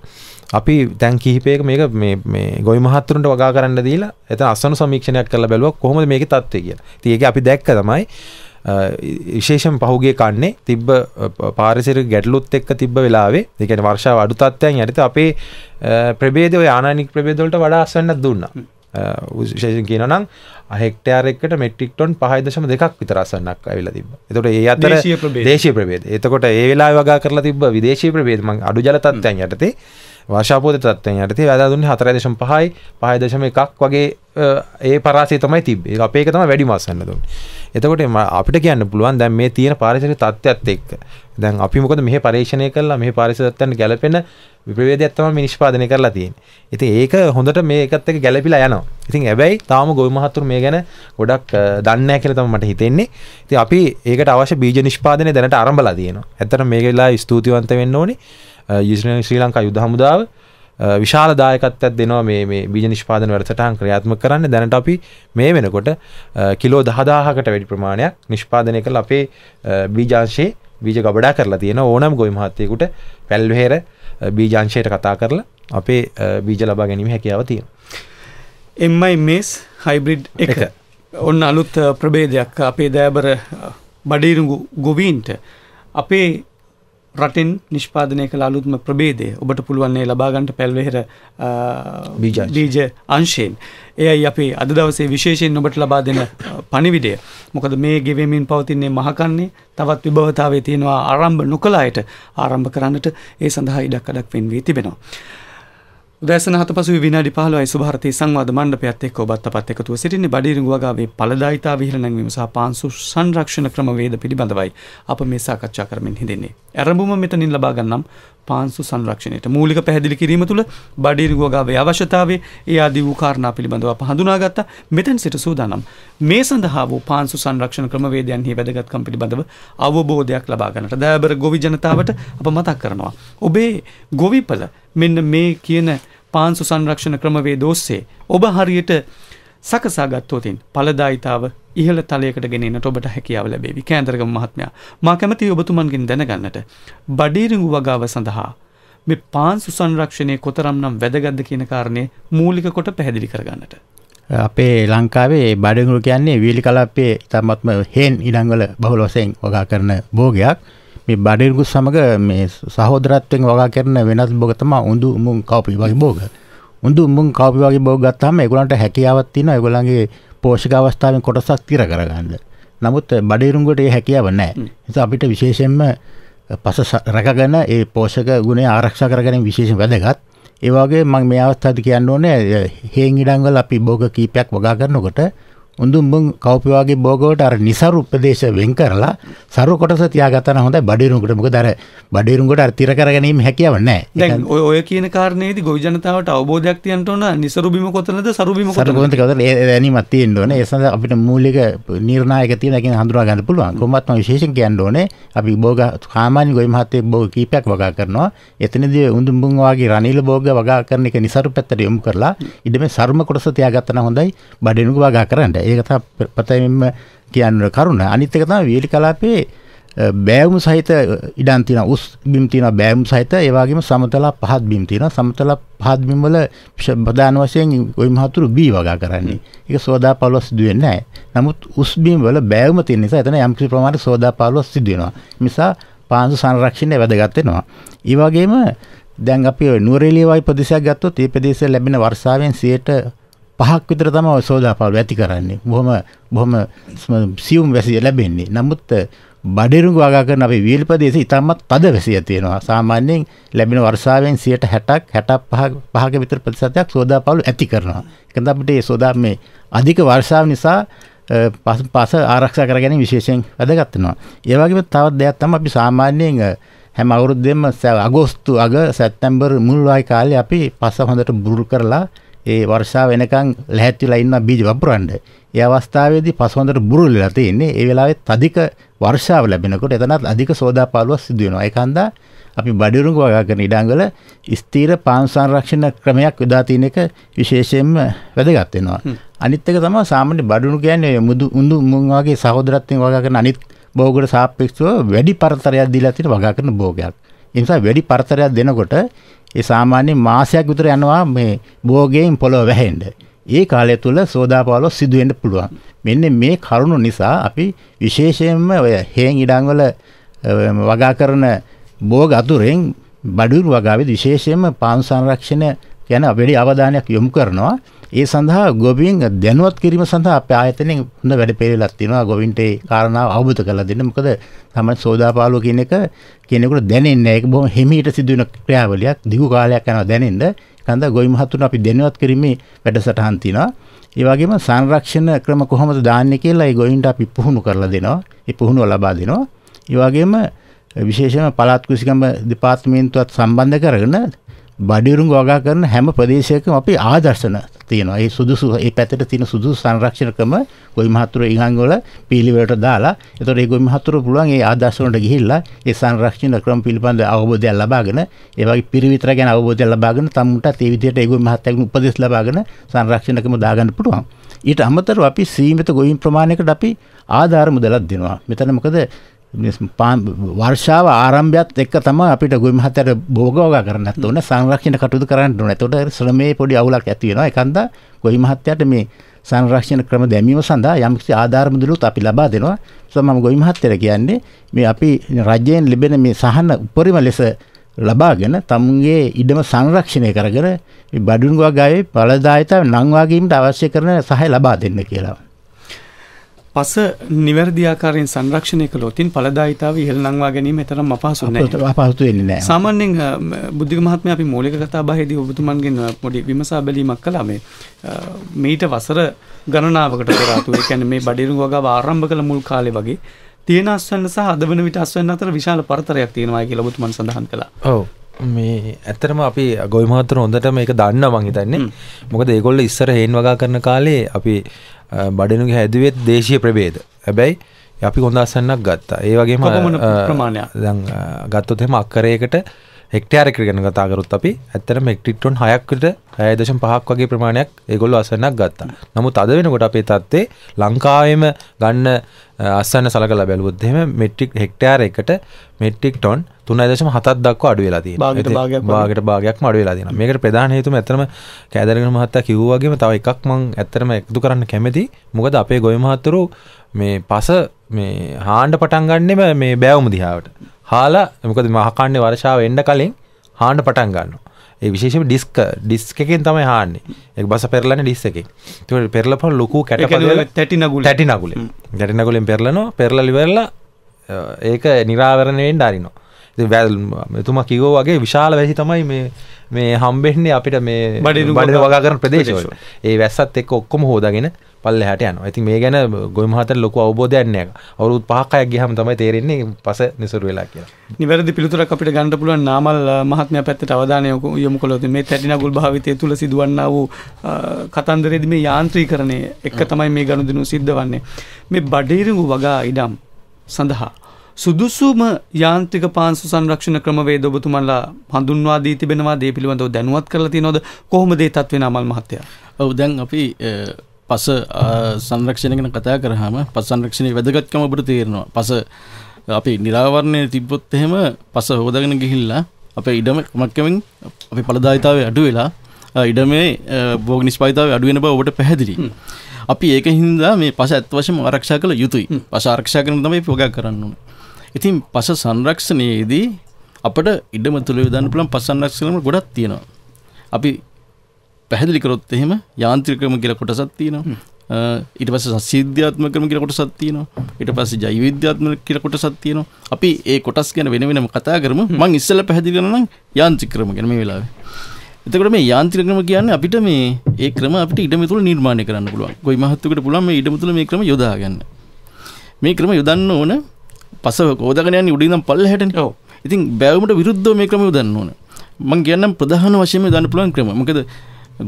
අපි තැන් කිහිපයක මේක මේ ගොයි මහත්තුරට වගා කරන්න දීලා එත අස්සනු සමීක්ෂණයක් කරල බැලුවක් කොහොම මේක තත්වය කිය තියක අපි දැක්ක තමයි විශේෂම් පහුගේ කන්නේ තිබ්බ පාරිසිර ගැටලුත් එක්ක තිබ්බ වෙලාවේ. දෙකන වර්ෂාව අඩු තත්වයන් යරිත අපේ ප්‍රබේදව යානික් ප්‍රබේදවලට වඩා අස්වන්නත් දුන්නා. විශේෂන් කියනනම් හෙක්ටයාරෙක්ට මෙටික්ටොන් පහදශම දෙකක් විතරසන්නක් ඇවිල තිබ එතට ඒ අතර දේශී ප්‍රබේද එතකොට ඒ වෙලා වගා කරලා තිබ විදේශී ප්‍රබේදම අඩු ජලතත්වයන් යටතේ වාශාපෝත තත්වයෙන් යටතේ වැදා දුන්නේ හතර දශම පහයි පහ දශම එකක් වගේ ඒ පරාසය තමයි තිබේ අපේක තම වැඩි මස්සන්න දුන් එතකොට අපිට කියන්න පුළුවන් දැන් මේ තියෙන පාරිසරික තත්ත්වයත් එක්ක දැන් අපි මොකද මෙහි පරීක්ෂණය කළා මෙහි පාරිසරික තත්ත්වයන් ගැලපෙන විප්‍රවේදයක් තමයි මේ නිෂ්පාදනය කරලා තියෙන්නේ. ඉතින් ඒක හොඳට මේ එකත් එක්ක ගැලපිලා යනවා. ඉතින් හැබැයි තාම ගොවි මහතුරු මේ ගැන ගොඩක් දන්නේ නැහැ කියලා තමයි මට හිතෙන්නේ. ඉතින් අපි ඒකට අවශ්‍ය බීජ නිෂ්පාදනය දැනට ආරම්භලා තියෙනවා. ඇත්තට මේක වෙලාව ස්තුතිවන්ත වෙන්න ඕනේ. ශ්‍රී ලංකා යුද හමුදාව විශාල දායකත්වයක් දෙනවා මේ මේ බීජ නිෂ්පාදන වැඩසටහන් ක්‍රියාත්මක කරන්න. දැනට අපි මේ වෙනකොට කිලෝ 10000කට වැඩි ප්‍රමාණයක් නිෂ්පාදනය කළ අපේ බීජාංශයේ බීජ ගබඩා කරලා තියෙන ඕනම ගොවි මහත්තයෙකුට පැල්වෙහෙර බීජාංශයට කතා කරලා අපේ බීජ ලබා ගැනීම හැකියාව තියෙන. එම්මයි මේස් හයිබ්‍රිඩ් එක. ඔන්න අලුත් ප්‍රබේදයක් අපේ දෑබර බඩීරුගු ගොවීන්ට අපේ රටෙන් නිෂ්පාදනය කළ අලුත්ම ප්‍රබේදය ඔබට පුළුවන්නේ ලබාගන්ට පැල්වෙහෙර බීජ අංශයෙන්. එයයි අපේ අද දවසේ විශේෂයෙන් ඔබට ලබා දෙන පනිවිඩය මොකද මේ ගෙවමින් පවතින්නේ මහකන්නේ. තවත් විභවතාවේ තියෙනවා ආරම්භ නොකලායට ආරම්භ කරන්නට ඒ සඳහා ඉඩක් අඩක් පෙන්වී තිබෙනවා. උදෑසන හත පසු විනාඩි 15යි සුභාරතී සංවාද මණ්ඩපයත් එක්ක ඔබත් අපත් එකතුව සිටින්නේ බඩිරිඟු වගාවේ ඵලදායිතා විහිළ නැංවීම සහ පාංශු සංරක්ෂණ ක්‍රමවේද පිළිබඳවයි අප මේ සාකච්ඡා කරමින් හිඳින්නේ. ආරම්භම මෙතනින් ලබා ගන්නම් පාංශු සංරක්ෂණයට මූලික පැහැදිලි කිරීම තුළ බඩිරිඟු වගාවේ අවශ්‍යතාවය ඒ ආදී වූ කාරණා පිළිබඳව අප හඳුනාගත්තා. මෙතෙන් සිට සූදානම් මේ සඳහා වූ පාංශු සංරක්ෂණ ක්‍රමවේදයන්හි වැදගත්කම් පිළිබඳව අවබෝධයක් ලබා ගන්නට දෑබර ගොවි ජනතාවට අප මතක් කරනවා. ඔබේ ගොවිපල මෙන්න මේ කියන පාන්සු සංරක්ෂණ ක්‍රමවේද ඔස්සේ ඔබ හරියට සකසාගත්තෝතින් පලදායිතාව ඉහළ තලයකට ගෙනන්නට ඔබට හැකියාව ලැබේවි කෑන්දරගම මහත්මයා මා කැමති ඔබතුමන්ගෙන් දැනගන්නට බඩීරිඟු වගාව සඳහා මේ පාන්සු සංරක්ෂණය කොතරම් නම් වැදගත්ද කියන කාරණය මූලික කොට පැහැදිලි කරගන්නට. අපේ ලංකාවේ බඩගුරු කියන්නේ වීලි කලපේ ඉතාමත්ම හේන් ඉඩංවල බහුල වසයෙන් වගා කරන භෝගයක් මේ බඩිරුගු සමග මේ සහෝදරත්වයෙන් වගා කරන වෙනස් බෝග තමයි උඳු මුං කව්පි වගේ බෝග. උඳු මුං කව්පි වගේ බෝග ගත්තාම ඒගොල්ලන්ට හැකියාවක් තියෙනවා ඒගොල්ලන්ගේ පෝෂක අවස්ථාවෙන් කොටසක් තිර කරගන්න. නමුත් බඩිරුංගුවට ඒ හැකියාව නැහැ. නිසා අපිට විශේෂයෙන්ම පස රැකගෙන ඒ පෝෂක ගුණය ආරක්ෂා කරගැනීම විශේෂයෙන් වැදගත්. ඒ වගේ මම මේ අවස්ථාවේදී කියන්න ඕනේ හේන් ඉඩංගල අපි බෝග කීපයක් වගා කරනකොට උඳුම්බුන් කවපිවාගේ බෝගවට අර නිසරු උපදේශ වෙන් කරලා සරු කොටස තියාගත්තන හොඳයි බඩිරුඟට මොකද අර බඩිරුඟට අර තිර කර ගැනීම හැකියාව නැහැ. දැන් ඔය ඔය කියන කාරණේදී ගොවි ජනතාවට අවබෝධයක් තියන්න ඕන නිසරු බිම කොතනද සරු බිම කොතනද? සරු කොතනද ඒ දැනීමක් තියෙන්න ඕනේ. ඒ සඳහා අපිට මූලික නිර්ණායක තියෙන එකෙන් හඳුනා ගන්න පුළුවන්. කොහොමත් මම විශේෂයෙන් කියන්න ඕනේ අපි බෝග සාමාන්‍ය ගොවි මහත්තයෙක් බෝග කීපයක් වගා කරනවා. එතනදී උඳුම්බුන් වගේ රනිල බෝග වගා කරන එක නිසරු පැත්තට යොමු කරලා ඉඩමේ සර්ම කොටස තියාගත්තන හොඳයි බඩිරුඟ වගා කරන්න. ඒක තමයි ප්‍රථමයෙන්ම කියන්න කරුණ. අනිත් එක තමයි වීලි කලාපේ බෑවුම් සහිත ඉඩම් තියෙනවා. උස් බිම් තියෙනවා බෑවුම් සහිත. ඒ වගේම සමතල පහත් බිම් තියෙනවා. සමතල පහත් බිම් වල ප්‍රධාන වශයෙන් ওই මහතුරු බී වගා කරන්නේ. ඒක සෝදා පළොස් සිදු වෙන්නේ නැහැ. නමුත් උස් බිම් වල බෑවුම තියෙන නිසා එතන යම් කිසි ප්‍රමාණයක සෝදා පළොස් සිදු වෙනවා. නිසා පාංශු සංරක්ෂණය වැදගත් වෙනවා. ඒ වගේම දැන් අපි නුවරඑළිය වගේ ප්‍රදේශයක් ගත්තොත් ඒ ප්‍රදේශයේ ලැබෙන වර්ෂාවෙන් 100ට පහක් විතර තමයි සෝදාපාලු ඇති කරන්නේ. බොහොම බොහොම සියුම් වැසිය ලැබෙන්නේ. නමුත් බඩිරුඟ වගා කරන අපේ වීල් ප්‍රදේශයේ ඉතාමත් තද වැසිය තියෙනවා. සාමාන්‍යයෙන් ලැබෙන වර්ෂාවෙන් 60ක් 65 5ක විතර ප්‍රතිශතයක් සෝදාපාලු ඇති කරනවා. ඒක අපිට මේ සෝදා මේ අධික වර්ෂාව නිසා පස පස ආරක්ෂා කරගෙන විශේෂයෙන් වැදගත්වෙනවා. ඒවගේ තවත් දෙයක් තම අපි සාමාන්‍යයෙන් හැම අවුරුද්දෙම අගෝස්තු අග සැත්තැම්බර් මුල්වායි කාලය අපි පස හොඳට බුරුල් කරලා ඒ වර්ෂා වෙනකං ලැහැත්තිලා ඉන්න බීජ වපුරන්ඩ ඒ අවස්ථාවේදී පසහොඳට බුරුල්ලා තියෙන්නේ ඒ වෙලාවෙත් අධික වර්ෂාව ලැබෙනකොට එතනත් අධික සෝදාපාලුවක් සිදුවෙනවා ඒකන්දා අපි බඩිරුඟ වගා කරන ඉඩංගල ස්තීර පාන් සංරක්ෂණ ක්‍රමයක් යොදා තියෙන එක විශේෂයෙන්ම වැදගත් වෙනවා. අනිත් එක තමයි සාමාන්‍ය බඩුණු කියන්නේ මුදු උඳු මුං වගේ සහෝදරත්වයෙන් වගා කරන අනිත් භෝගකට සාපේක්ෂව වැඩි පරතරයක් දීලා තියෙන වගා කරන භෝගයක්. ඒ නිසා වැඩි පරතරයක් දෙනකොට ඒ සාමාන්‍ය මාසයක් විතර යනවා මේ භෝගයෙන් පොළොව වැහෙන්න. ඒ කාලය තුල සෝදාපාලුව සිදු වෙන්න පුළුවන්. මෙන්න මේ කරුණු නිසා අපි විශේෂයෙන්ම ඔය හේන් ඉඩම් වල වගා කරන බෝග අතුරෙන් බඩුරු වගාවේ විශේෂයෙන්ම පාන් සංරක්ෂණ ගැන වැඩි අවධානයක් යොමු කරනවා. ඒ සඳහා ගොවීන් දැනුවත් කිරීම සඳහා අපේ ආයතනයෙන් හොඳ වැඩ පිළිවෙලක් තියෙනවා. ගොවීන්ට ඒ කාරණාව අවබෝධ කරලා දෙන්න. මොකද තමයි සෝදාපාලුව කියන එක කෙනෙකුට දැනෙන්නේ නැහැ. ඒක බොහොම හිමීට සිදුවෙන ක්‍රියාවලියක්. දිගු කාලයක් යනවා දැනෙන්න. කන්ද ගොවි මහතුන් අපි දැනුවත් කිරීමේ වැඩසටහන් තියෙනවා. ඒ වගේම සංරක්ෂණ ක්‍රම කොහොමද දාන්නේ කියලා ඒ ගොයින්ට අපි පුහුණු කරලා දෙනවා. ඒ පුහුණුව ලබා දෙනවා. ඒ වගේම විශේෂම පළාත් කෘෂිකම දෙපාර්තමේන්තුවත් සම්බන්ධ කරගෙන බඩිරුංග වගා කරන හැම ප්‍රදේශයකම අපි ආදර්ශන තියෙනවා. ඒ සුදුසු ඒ පැත්තට තියෙන සුදුසු සංරක්ෂණ ක්‍රම ගොවි මහතුරු ඉංගන් වල පිළිවෙලට දාලා එතකොට ඒ ගොවි මහතුරු පුළුවන් ඒ ආදර්ශ වලට ගිහිල්ලා ඒ සංරක්ෂණ ක්‍රම පිළිබඳ අවබෝධයක් ලබාගෙන ඒ වගේ පිරිවිතර ගැන අවබෝධයක් ලබාගෙන තමුන්ටත් ඒ විදිහට ඒ ගොවි මහත්තයාගෙන් උපදෙස් ලබාගෙන සංරක්ෂණ ක්‍රම දාගන්න පුළුවන්. ඊට අමතරව අපි සීමිත ගොවීම් ප්‍රමාණයකට අපි ආධාර මුදලක් දෙනවා. මෙතන මොකද වර්ෂාව ආරම්භයත් එක්ක තමයි අපිට ගොවි මහත්තයාට භෝගෝගා කරන්නත් ඕන සංරක්ෂණ කටයුතු කරන්න ඕන. එතකොට ශ්‍රමයේ පොඩි අවුලක් ඇති වෙනවා. ඒකන්ද ගොවි මහත්තයාට මේ සංරක්ෂණ ක්‍රම දැමීම සඳහා යම්කිසි ආධාර මුදලුත් අපි ලබා දෙනවා. සම මම ගොවි මහත්තයාට කියන්නේ මේ අපි රජයෙන් ලැබෙන මේ සහන උපරිම ලෙස ලබාගෙන තමුන්ගේ ඉඩම සංරක්ෂණය කරගෙන මේ බඩුන්ගා ගාවේ ඵලදායීතාව නම් වාගීමට අවශ්‍ය කරන සහාය ලබා දෙන්න කියලා. පස නිවැරදි ආකාරයෙන් සංරක්ෂණය කළොතින් ඵලදායීතාව ඉහළ නංවා ගැනීම තරම් අපහසු නැහැ. අපහසු වෙන්නේ නැහැ. සාමාන්‍යයෙන් බුද්ධික මහත්මයා අපි මූලික කතා බහේදී ඔබතුමන්ගෙන් පොඩි විමසා බැලීමක් කළා මේ මීට වසර ගණනාවකට පෙර ආතු ඒ කියන්නේ මේ බඩිරුඟ වගාව ආරම්භ කළ මුල් කාලේ වගේ තියෙන අස්වැන්න සහ අද වන විට අස්වැන්න අතර විශාල පරතරයක් තියෙනවා කියලා ඔබතුමන් සඳහන් කළා. ඔව්. මේ ඇත්තරම අපි ගොයි මහත්තර හොඳට මේක දන්න මං හිතන්නේ. මොකද ඒගොල්ල ඉස්සර හේන් වගා කරන කාලේ අපි බඩනුගේ හැදුවෙත් දේශය ප්‍රබේද හැබැයි අපි හොඳ අසන්නක් ගත්තා. ඒ වගේම ප්‍රමාණයක්? ගත්තොත් එම අක්කරයකට හෙක්ටයාරක ගැන කතාකරුත් අපි ඇත්තට මෙක්ටික්ටොන් හයක්කට හයදශම් පහක් වගේ ප්‍රමාණයක් ඒගොල්ල අසන්නක් ගත්තා. නමුත් අද වෙනකොට අපේ තත්වේ ලංකාවම ගන්න අස්සන්න සලකල බැලුවොත්හෙම මෙට්ටික් හෙක්ටයාර එකට මෙට්ටික් ටොන් තුනදශම හතත් දක් අඩු වෙලා තිය බාගට භාගයක් මඩු වෙලා තින මේකට ප්‍රධාන හේතුම ඇතරම කෑදරගෙන මහත්තා කිව්වාගේම තව එකක් මං ඇත්තරම එකතු කරන්න කැමති මොකද අපේ ගොය මහත්තරු මේ පස මේ හාන්ඩ පටන් ගන්නෙම මේ බෑවුම දිහාවට හාලා මොකද මහකන්නේ වර්ෂාව එන්ඩ කලින් හාන්ඩ පටන් ගන්න ඒ විශේෂම ඩිස්ක ඩිස්ක එකෙන් තමයි හාන්නේ. එක බස පෙරලන ඩිස් එක පෙරලප ලොකු කැට තැටිනගුල තැටි නගුල ගැටිනගුලෙන් පෙරලනවා පෙරලලිවෙරලා ඒක නිරාවරණයෙන් ඩාරිනවා වැල් මෙතුමා කිවෝ වගේ විශාල වැසි තමයි මේ මේ හම්බෙන්නේ අපිට මේ බඩ බඩ වගා කරන ප්‍රදේශවල. ඒ වැස්සත් එක්ක ඔක්කොම හෝදාගෙන පල්ලෙහාට යනවා. ඉතින් මේ ගැන ගොවි මහත්තයාට ලොකු අවබෝධයක් නැහැ. අවුරුදු 5ක් අයක් ගියාම තමයි තේරෙන්නේ පස නිසරු වෙලා කියලා. නිවැරදි පිළිතුරක් අපිට ගන්න පුළුවන් නාමල් මහත්මයා පැත්තට අවධානය යොමු කළොත් මේ තැටිනගුල් භාවිතය තුල සිදුවන්නා වූ කතන්දරේදී මේ යාන්ත්‍රීකරණය එක තමයි මේ ගනුදෙනු සිද්ධ වන්නේ. මේ බඩේරිඟු වගා ඉඩම් සඳහා සුදුසුම යාන්ත්‍රික පාංසු සංරක්ෂණ ක්‍රමවේද ඔබතුමන්ලා හඳුන්වා දී තිබෙනවා දේ පිළිබඳව දැනුවත් කරලා තියෙනවද කොහොමද ඒ තත්ත්වේ නමල් මහත්තයා ඔව් දැන් අපි පස සංරක්ෂණය ගැන කතා කරාම පස් සංරක්ෂණයේ වැදගත්කම ඔබට තේරෙනවා. පස අපි නිරාවරණය තිබ්බොත් එහෙම පස හොදගෙන ගිහිල්ලා අපේ ඉඩම ක්‍රමක්කමින් අපි ඵලදායිතාවය අඩු වෙලා ඉඩමේ භෝග නිෂ්පාදිතාවය අඩු වෙන බව ඔබට පැහැදිලි. අපි ඒක හින්දා මේ පස ඇත්ත වශයෙන්ම ආරක්ෂා කළ යුතුයි. පස ආරක්ෂා කරන තමයි අපි වගා කරන්න ඉතින් පස සංරක්ෂණයේදී අපට ඉඩම තුළ යොදන්න පුළුවන් පස් සංරක්ෂණ ගොඩක් තියෙනවා. අපි පැහැදිලි කරොත් එහෙම යාන්ත්‍රිකම කියලා කොටසක් තියෙනවා. ඊට පස්සේ සස්‍යවිද්‍යාත්මකම කියලා කොටසක් තියෙනවා. ඊට පස්සේ ජෛව විද්‍යාත්මක කියලා කොටසක් තියෙනවා. අපි ඒ කොටස් ගැන වෙන වෙනම කතා කරමු. මම ඉස්සෙල්ලා පැහැදිලි කරනවා නම් යාන්ත්‍රික ක්‍රම ගැන මේ වෙලාවේ. එතකොට මේ යාන්ත්‍රික ක්‍රම කියන්නේ අපිට මේ ඒ ක්‍රම අපිට ඉඩම තුළ නිර්මාණය කරන්න පුළුවන්. ගොවි මහත්තුකට පුළුවන් මේ ඉඩම තුළ මේ ක්‍රම යොදා ගන්න. මේ ක්‍රම යොදන්න ඕන පස කෝදගෙන යන්නේ උඩින් ඉඳන් පල්ලෙහාටනේ. ඔව්. ඉතින් බෑවුමට විරුද්ධව මේ ක්‍රම යොදන්න ඕන. මම කියන්නම් ප්‍රධාන වශයෙන්ම යොදන්න පුළුවන් ක්‍රම. මොකද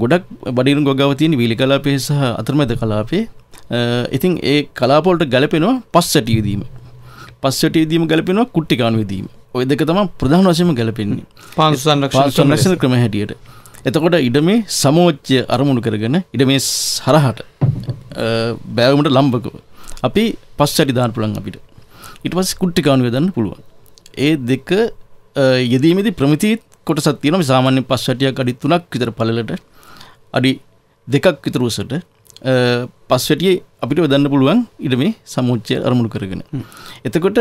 ගොඩක් බඩිරුම් ගොගාව තියෙන වීලි කලාපයේ සහ අතරමැද කලාපයේ ඉතින් ඒ කලාපවලට ගැලපෙනවා පස් සැටියදීම. පස් සැටියදීම ගැලපෙනවා කුට්ටි කාණු විදීම. ඔය දෙක තමයි ප්‍රධාන වශයෙන්ම ගැලපෙන්නේ. සංරක්ෂණ ක්‍රම හැටියට. එතකොට ඉඩමේ සමෝච්චය අරමුණු කරගෙන ඉඩමේ හරහට බෑවමට ලම්බකව අපි පස් සැටි දාන්න පුළුවන් අපිට. ඊට පස්සේ කුට්ටි කාණු යදන්න පුළුවන්. ඒ දෙක යෙදීමේදී ප්‍රමිතිත් කොටසක් තියෙනවා. සාමාන්‍ය පස් සැටියක් අඩි 3ක් විතර පළලට අඩි දෙකක් විතර උසට පස් වැටියේ අපිට වදන්න පුළුවන් ඉඩමේ සමුච්චය අරමුණු කරගෙන. එතකොට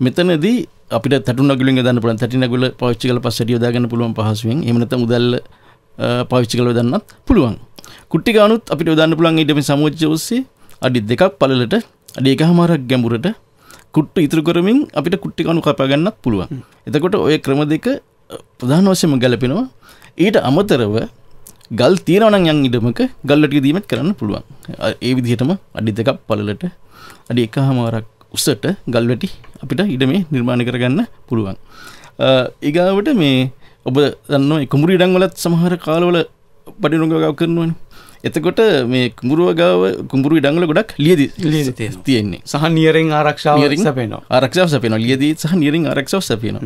මෙතනදී අපිට තටුනගලින් දන්න පුළන් තටිනගුල පෞච්චිකල පස්සටිය දාගන්න පුළුවන් පහසුවෙන් එමනත මුදල්ල පවිච්චිකල දන්නත් පුළුවන්. කුට්ටි ගනුත් අපිට දන්න පුළන් ඉඩම සමුච්ච ඔස්සේ අඩි දෙකක් පලට අඩි එක හමාරක් ගැඹුරට කුට්ට ඉතුරු කරමින් අපිට කුට්ටි කනු කපාගන්නත් පුළුවන්. එතකොට ඔය ක්‍රම දෙක ප්‍රධාන වශයම ගැලපෙනවා ඊට අමතරව ගල් තියෙනවනම් යන් ඉඩමක ගල්ලට දීමත් කරන්න පුළුවන්. ඒ විදිහටම අඩි දෙකක් පලලට අඩි එක හමාරක් උසට ගල්වැටි අපිට ඉඩමේ නිර්මාණය කරගන්න පුළුවන්. ඒගාවට මේ ඔබ දන්න කුමරි ඉඩංවලත් සමහර කාලවල පඩිනුගාව කරනවන. එතකොට මේ කුමුරුවගාව කුඹුරු ඉඩංගල ගොඩක් ලියද තියෙන්නේ. සහ නියරෙන් ආරක්ෂාව සපේනවා ආරක්ෂාව සපේන ලියදී සහ නිරින් ආරක්ෂාව සපයනවා.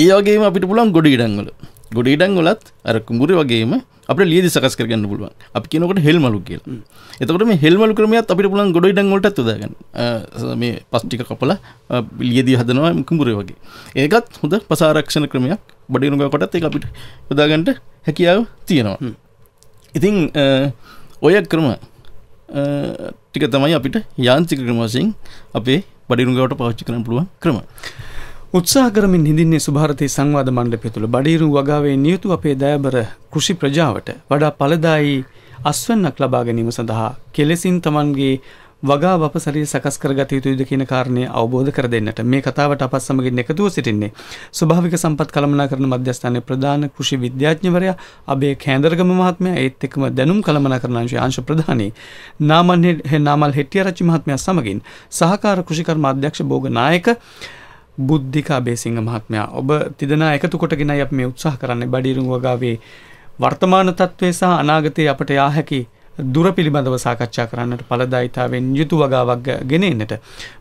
ඒවාගේම අපිට පුළන් ගොඩ ඉඩංගල ගොඩ ඉඩංගොලත් අර කුඹුරු වගේම අපිට ලියදි සකස් කරගන්න පුළුවන්. අපි කියනකොට හෙල්මලු කියලා. එතකොට මේ හෙල්මලු ක්‍රමයක් අපිට පුළුවන් ගොඩ ඉඩංගොලටත් උදාගන්න මේ පස්ටික කපලා ලියදී හදනවා කුඹුරේ වගේ. ඒකත් හොඳ පසාරක්ෂණ ක්‍රමයක්. බඩිනුග කොටත් ඒ අපිට යොදාගන්නට හැකියාව තියෙනවා. ඉතිං ඔය ක්‍රම ටික තමයි අපිට යාන්තික ක්‍රම වශයෙන් අපේ බඩිරුගවට පාච්චි කරන පුළුවන් ක්‍රම උත්සාහ කරමින් හිඳින්නේ සුභාරතී සංවාද මණ්ඩපය තුළ බඩීරු වගාවේ නියුතු අපේ දෑබර කෘෂි ප්‍රජාවට වඩා ඵලදායී අස්වැන්නක් ලබා ගැනීම සඳහා කෙලෙසින් Tamanගේ වගා වපසරිය සකස් කරගත යුතුයිද කියන කාරණය අවබෝධ කර දෙන්නට මේ කතාවට අපත් සමගින් එකතුව සිටින්නේ ස්වභාවික සම්පත් කළමනාකරණ මධ්‍යස්ථානයේ ප්‍රධාන කෘෂි විද්‍යාඥවරයා අබේ කේන්දරගම මහත්මයා ඒත් එක්කම දැනුම් කළමනාකරණ අංශයේ අංශ ප්‍රධානී නාමල් නාමල් හෙට්ටිආරච්චි මහත්මයා සමගින් සහකාර කෘෂිකර්ම අධ්‍යක්ෂ බෝග නායක බුද්ධිකා බේසිංහ මහත්මයා ඔබ තිදෙනා එකතු කොටගෙනයි අපි මේ උත්සාහ කරන්නේ. බඩීරුං වගාවේ වර්තමාන තත්ත්වය සහ අනාගතයේ අපට යා හැකි දුර පිළිබඳව සාකච්ඡා කරන්නට ඵලදායිතාවෙන් යුතු වගාවක් ගෙන එන්නට.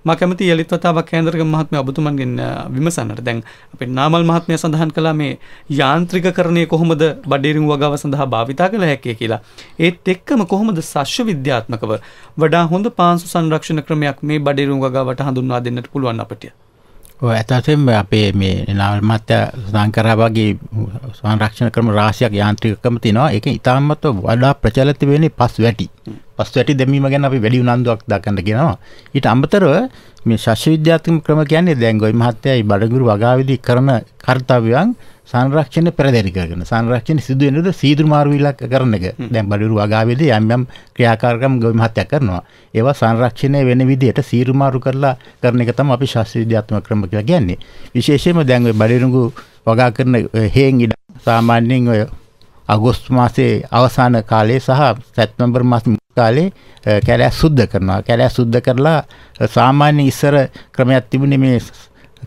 මා කැමති යලිත් වතාවක් කේන්දරගම මහත්මයා ඔබතුමන්ගෙන් විමසන්නට. දැන් අපේ නාමල් මහත්මයා සඳහන් කළා මේ යාන්ත්‍රිකකරණය කොහොමද බඩේරින් වගාව සඳහා භාවිතා කළ හැකිය කියලා. ඒත් එක්කම කොහොමද සස්්‍ය විද්‍යාත්මකව වඩා හොඳ පාංසු සංරක්ෂණ ක්‍රමයක් මේ බඩේරුම් වගාවට හඳුන්වා දෙන්නට පුළුවන් අපට? ඇතසෙම අපේ මේ නවල් මත්‍ය සංකරා වගේ සංරක්ෂණ ක්‍රම රාශියක් යාන්ත්‍රිකකම තිනවා එක ඉතාමත්ව වඩා ප්‍රචලිත වෙන්නේ පස් වැටි. පස් වැටි දැමීම ගැන අපි වැඩි උනන්දුවක් දක්වන්න කියනවා ඊට අමතරව මේ ශාස්ත්‍රීය විද්‍යාත්මක ක්‍රම කියන්නේ දැන් ගොයි මහත්තයයි බඩගුරු වගාවේදී කරන කාර්යයන් සංරක්ෂණ පෙරදරි කරගෙන සංරක්ෂණ සිදු වෙනද සීදුරු මාරු ඉලක්ක කරන එක. දැන් බඩුරු වගාවේදී යම් යම් ක්‍රියාකාරකම් ගොවි මහත්තයා කරනවා. ඒවා සංරක්ෂණය වෙන විදිහට සීරු මාරු කරලා කරන එක තමයි අපි ශාස්ත්‍රීය විද්‍යාත්මක ක්‍රම කියලා කියන්නේ. විශේෂයෙන්ම දැන් ඔය බඩිරුඟු වගා කරන හේන් ඉඩ සාමාන්‍යයෙන් ඔය අගෝස්තු මාසයේ අවසාන කාලයේ සහ සැප්තැම්බර් මාසයේ කාලේ කැලෑ සුද්ධ කරනවා. කැලෑ සුද්ධ කරලා සාමාන්‍ය ඉස්සර ක්‍රමයක් තිබුණේ මේ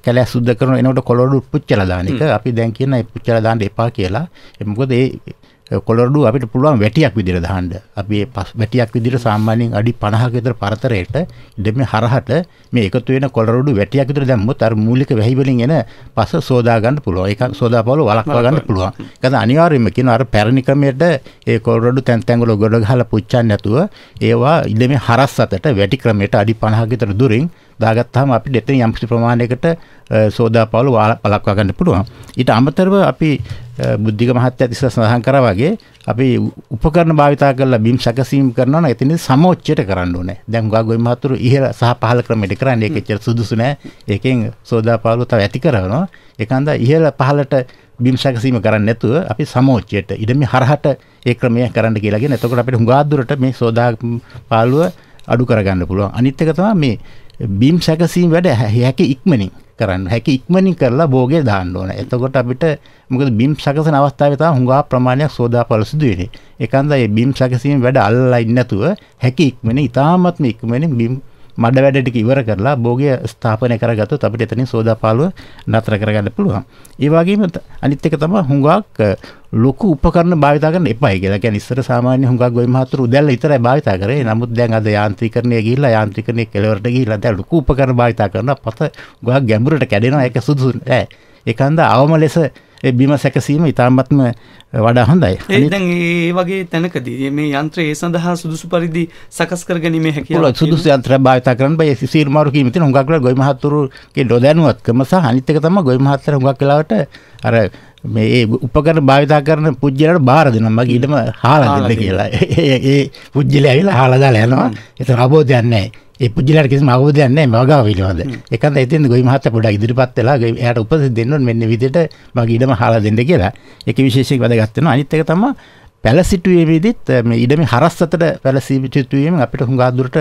කැලෑ සුද්ධ කරන එනකොට කොළොඩු පුච්චලා දාන එක අපි දැන් කියන පුච්චලා දාන්න එපා කියලා. මොකද ඒ කොළොඩු අපිට පුළුවන් වැටියක් විදිහට දාන්න. අපි ඒ වැටියක් විදිහට සාමාන්‍යයෙන් අඩි 50ක විතර පරතරයට ඉඩමේ හරහට මේ එකතු වෙන කොළොඩු වැටියක් විතර දැම්මොත් අර මූලික වැහි වලින් එන පස සෝදා ගන්න පුළුවන්. ඒක සෝදාපවල වළක්වා ගන්න පුළුවන්. ඒකද අනිවාර්යයෙන්ම කියන අර පැරණි ක්‍රමයට ඒ කොළොඩු තැන් තැන් වල ගොඩ ගහලා පුච්චන්නේ නැතුව ඒවා ඉඩමේ හරස් අතට වැටි ක්‍රමයට අඩි 50ක විතර දුරින් දාගත්තාම අපිට එතන යම්කිසි ප්‍රමාණයකට සෝදාපාවල පලක්වා ගන්න පුළුවන්. ඊට අමතරව අපි බුද්ධික මහත්තයා තිස්ස සඳහන් කරා වගේ අපි උපකරණ භාවිතා කරලා බිම් සැකසීම් කරනවා නම් එතන සමෝච්චයට කරන්න ඕනේ. දැන් ගා ගොයි මහතුරු ඉහළ සහ පහළ ක්‍රමයට කරන්නේ ඒක එච්චර සුදුසු නෑ. ඒකෙන් සෝදාපාවල තව ඇති කරනවා. ඒකන්ද ඉහළ පහළට බිම් සැකසීම කරන්න නැතුව අපි සමෝච්චයට ඉඩමේ හරහට ඒ ක්‍රමය කරන්න කියලා කියන. එතකොට අපිට හුඟා දුරට මේ සෝදා පාළුව අඩු කරගන්න පුළුවන්. අනිත් එක තමයි මේ බිම් සැකසීම් වැඩ හැකි ඉක්මනින් කරන්න. හැකි ඉක්මනින් කරලා බෝගේ දාන්න ඕන. එතකොට අපිට මොකද බිම් සකසන අවස්ථාවේ තමයි හුඟා ප්‍රමාණයක් සෝදාපල සිදු වෙන්නේ. ඒකන්ද මේ බිම් සකසීම වැඩ අල්ලලා ඉන්නේ නැතුව හැකි ඉක්මනින් ඉතාමත්ම ඉක්මනින් බිම් මඩ වැඩ ටික ඉවර කරලා භෝගය ස්ථාපනය කරගත්තොත් අපිට එතනින් සෝදාපාලුව නතර කරගන්න පුළුවන්. ඒ වගේම අනිත් එක තමයි හුඟක් ලොකු උපකරණ භාවිතා කරන්න එපයි කියලා. කියන්නේ ඉස්සර සාමාන්‍ය හුඟක් ගොවි මහතුරු උදැල්ල විතරයි භාවිතා කරේ. නමුත් දැන් අද යාන්ත්‍රීකරණය ගිහිල්ලා යාන්ත්‍රීකරණයේ කෙලවරට ගිහිල්ලා දැන් ලොකු උපකරණ භාවිතා කරනවා. පත ගොඩක් ගැඹුරට කැඩෙනවා. ඒක සුදුසු නෑ. ඒකන්ද අවම ලෙස බිම සැකසීම ඉතාමත්ම වඩා හොඳයි. ඒ දැන් ඒ වගේ තැනකදී මේ යන්ත්‍රය ඒ සඳහා සුදුසු පරිදි සකස් කරගැනීමේ හැකියාව සුදුසු යන්ත්‍රය භාවිත කරන්න බෑ සිසිල් මාරු කීම තියෙන හුඟක් වෙලා ගොවි මහතුරුගේ නොදැනුවත්කම සහ අනිත් එක තමයි ගොවි මහත්තයා හුඟක් වෙලාවට අර මේ ඒ උපකරණ භාවිතා කරන පුජ්‍යලට බාර දෙනවා මගේ ඊටම හාලා දෙන්න කියලා. ඒ පුජ්‍යලයා ඇවිල්ලා හාලා දාලා යනවා. ඒක අවබෝධයක් නැහැ. ඒ පුජ්‍යලට කිසිම අවබෝධයක් නැහැ මගාව පිළිබඳ. ඒකන්ද ඉතින් ගොවි මහත්තයා පොඩ්ඩක් ඉදිරිපත් වෙලා එයාට උපදෙස් දෙන්න ඕනේ මෙන්න විදිහට මගේ ඊටම හාලා දෙන්න කියලා. ඒක විශේෂයෙන් වැදගත් වෙනවා. අනිත් එක තමයි පැල සිටුවීමේදීත් මේ ඉඩමේ හරස් අතට පැල සිටුවීමෙන් අපිට හුඟා දුරට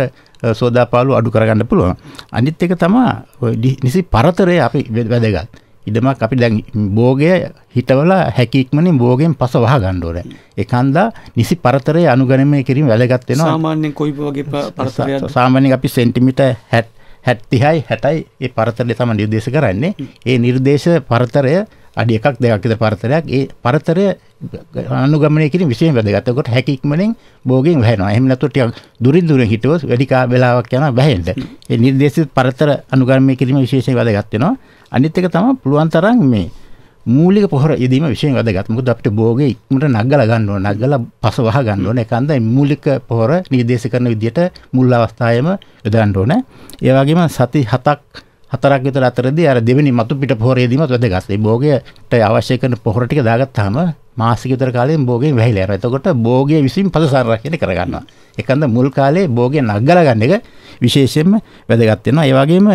සෝදාපාලු අඩු කරගන්න පුළුවන්. අනිත් එක තමයි නිසි පරතරය අපි වැදගත්. ඉඩමක් අපි දැන් බෝගය හිටවලා හැකික්මනින් බෝගෙන් පස වහ ගන්න ඕනේ. ඒකන්දා නිසි පරතරය අනුගමනය කිරීම වැදගත් වෙනවා. සාමාන්‍යයෙන් කොයි වගේ පරතරයක්ද? සාමාන්‍යයෙන් අපි සෙන්ටිමීටර් 70යි 60යි ඒ පරතරය තමයි නිර්දේශ කරන්නේ. ඒ නිර්දේශ පරතරය අඩි එකක් දෙකක් විතර පරතරයක් ඒ පරතරය අනුගමනය කිරීම විශේෂයෙන් වැදගත්. ඒකට හැකික්මනින් බෝගෙන් වැහෙනවා. එහෙම නැත්නම් ටිකක් දුරින් දුරින් හිටුවොත් වැඩි කා වෙලාවක් යනවා වැහෙන්න. ඒ නිර්දේශිත පරතර අනුගමනය කිරීම විශේෂයෙන් වැදගත් වෙනවා. අනිත් එක තමයි පුළුවන් තරම් මේ මූලික පොහොර යෙදීම විශේෂයෙන් වැදගත්. මොකද අපිට භෝගේ ඉක්මනට නගලා ගන්න ඕන. නගලා පස වහ ගන්න ඕන. ඒකන්ද මූලික පොහොර නිර්දේශ කරන විදිහට මුල් අවස්ථාවේම යොදන්න ඕන. ඒ වගේම සති 7ක් හතරක් විතර අතරදී අර දෙවෙනි මතු පිට පොහොර යෙදීමත් වැදගත්. ඒ භෝගයට අවශ්‍ය කරන පොහොර ටික දාගත්තාම මාසික විතර කාලෙන් භෝගයෙන් වැහිලා යනවා. එතකොට භෝගයේ විසින් පස සංරක්ෂණය කරගන්නවා. ඒකන්ද මුල් කාලේ භෝගය නගලා ගන්න එක විශේෂයෙන්ම වැදගත් වෙනවා. ඒ වගේම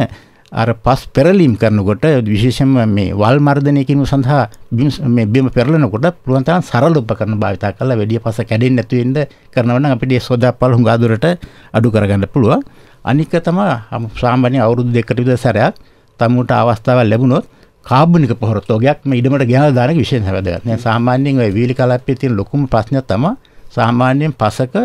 අර පස් පෙරලීම් කරනකොට විශේෂයෙන්ම මේ වල් මර්ධනය කිරීම සඳහා මේ බිම පෙරලනකොට පුළුවන් තරම් සරල උපකරණ භාවිත කරලා වැඩි පස කැඩෙන්නේ නැතු වෙන්න කරනවා නම් අපිට සෝදාපල් හුඟා දුරට අඩු කරගන්න පුළුවන්. අනික තමයි සාමාන්‍ය අවුරුදු දෙකකට විතර සැරයක් තමුන්ට අවස්ථාවක් ලැබුණොත් කාබනික පොහොර තෝගයක් මේ ඉඩමට ගෙනලා දාන එක විශේෂ වැදගත්. දැන් සාමාන්‍යයෙන් ওই වීලි කලප්පේ තියෙන ලොකුම ප්‍රශ්නය තමයි සාමාන්‍යයෙන් පසක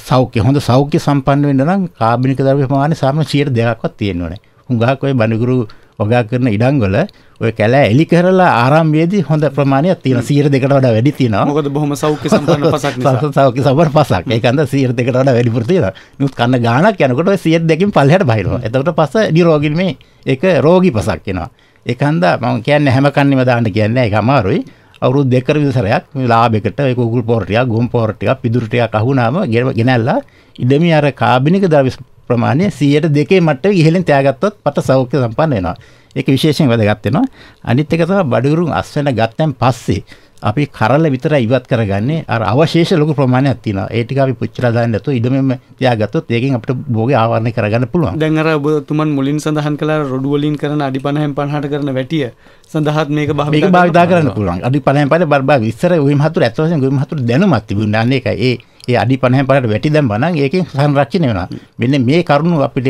සෞඛ්‍ය හොඳ සෞඛ්‍ය සම්පන්න වෙන්න නම් කාබනික ද්‍රව්‍ය ප්‍රමාණය සාමාන්‍ය 100%ක්වත් තියෙන්න ඕනේ. හුඟක් ඔය බණගුරු වගා කරන ඉඩංගොල ඔය කැලෑ එලි කරලා ආරම්භයේදී හොඳ ප්‍රමාණයක් තියෙනවා. 100 දෙකට වඩා වැඩි තියෙනවා. මොකද බොහොම සෞඛ්‍ය සම්පන්න පසක් නිසා. සෞඛ්‍ය සම්පන්න පසක්. ඒකන්ද 100 දෙකට වඩා වැඩිපුර තියෙනවා. නුත් කන්න ගාණක් යනකොට ඔය 100 දෙකකින් පල්ලෙහාට බහිනවා. එතකොට පස නිරෝගී මේ ඒක රෝගී පසක් වෙනවා ඒකන්ද මම කියන්නේ හැම කන්නේම දාන්න කියන්නේ ඒක අමාරුයි. අවුරුදු දෙකකට විතරයක් මේ ලාභයකට ඒ කුකුල් පොර ටිකක් ගොම් පොර ටිකක් පිදුරු ටිකක් අහුනාම ගෙනල්ලා ඉඩමි අර කාබනික ද්‍රව්‍ය ප්‍රමාණය 100ට දෙකේ මට්ටමේ ඉහළින් තියාගත්තොත් පට සෞඛ්‍ය සම්පන්න වෙනවා. ඒක විශේෂයෙන් වැදගත් වෙනවා. අනිත් එක තමයි බඩගිරුන් අස්වැන්න ගත්තන් පස්සේ අපි කරල විතර ඉවත් කරගන්නේ අර අවශේෂ ලොකු ප්‍රමාණයක් තියෙනවා. ඒ ටික අපි පුච්චලා දාන්න නැතුව ඉදමෙම තියාගත්තොත් ඒකෙන් අපිට භෝගේ ආවරණය කරගන්න පුළුවන්. දැන් අර ඔබතුමන් මුලින් සඳහන් කළා රොඩු වලින් කරන අඩි 50න් 50ට කරන වැටිය සඳහාත් මේක භාවිත මේක භාවිත කරන්න පුළුවන්. අඩි 50න් 50 බර්බා ඉස්සර උයි මහතුරු ඇත්ත වශයෙන්ම උයි මහතුරු දැනුමක් තිබුණා. අන්න ඒකයි. ඒ ඒ අඩි 50න් 50ට වැටි දැම්මා නම් ඒකෙන් සංරක්ෂණය වෙනවා. මෙන්න මේ කරුණු අපිට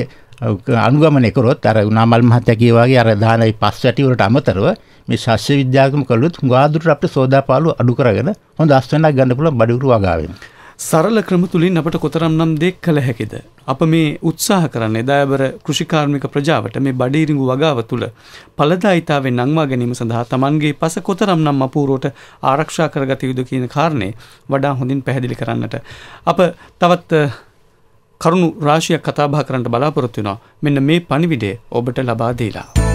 අනුගමනය කරොත් අර නාමල් මහත්තයා කියා වගේ අර දානයි පස් වැටි වලට අමතරව මේ ශාස්ත්‍රීය විද්‍යාත්මක කළොත් හුඟාදුරට අපිට සෝදාපාලු අඩු කරගෙන හොඳ අස්වැන්නක් ගන්න පුළුවන් බඩුරු වගාවෙන්. සරල ක්‍රම තුලින් අපට කොතරම් නම් දෙයක් කළ හැකිද? අප මේ උත්සාහ කරන්නේ දයාබර කෘෂිකාර්මික ප්‍රජාවට මේ බඩීරිඟු වගාව තුළ ඵලදායිතාවෙන් නංවා ගැනීම සඳහා Tamanගේ පස කොතරම් නම් අපූර්වට ආරක්ෂා කරගත යුතු කියන කාරණේ වඩා හොඳින් පැහැදිලි කරන්නට අප තවත් කරුණු රාශියක් කතාබහ කරන්න බලාපොරොත්තු වෙනවා. මෙන්න මේ පණිවිඩය ඔබට ලබා දීලා.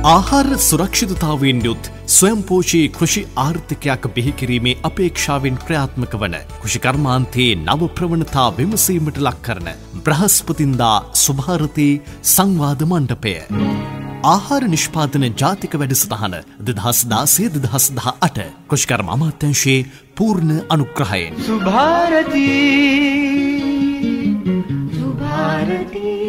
ආහාර සුරක්ෂිතතාවයෙන් යුත් ස්වයම්පෝෂී කෘෂි ආර්ථිකයක් බිහිකිරීමේ අපේක්ෂාවෙන් ක්‍රියාත්මක වන කෘෂිකර්මාන්තයේ නව ප්‍රවණතා විමසීමට ලක් කරන බ්‍රහස්පතින්දා සුභාරතී සංවාද මණ්ඩපය. ආහාර නිෂ්පාදන ජාතික වැඩසටහන දෙදහස් දාසේ දෙදහස් දහ අට කෘෂිකර්ම අමාත්‍යංශයේ පූර්ණ අනුග්‍රහයෙන්. සුභාරතී සුභාරතී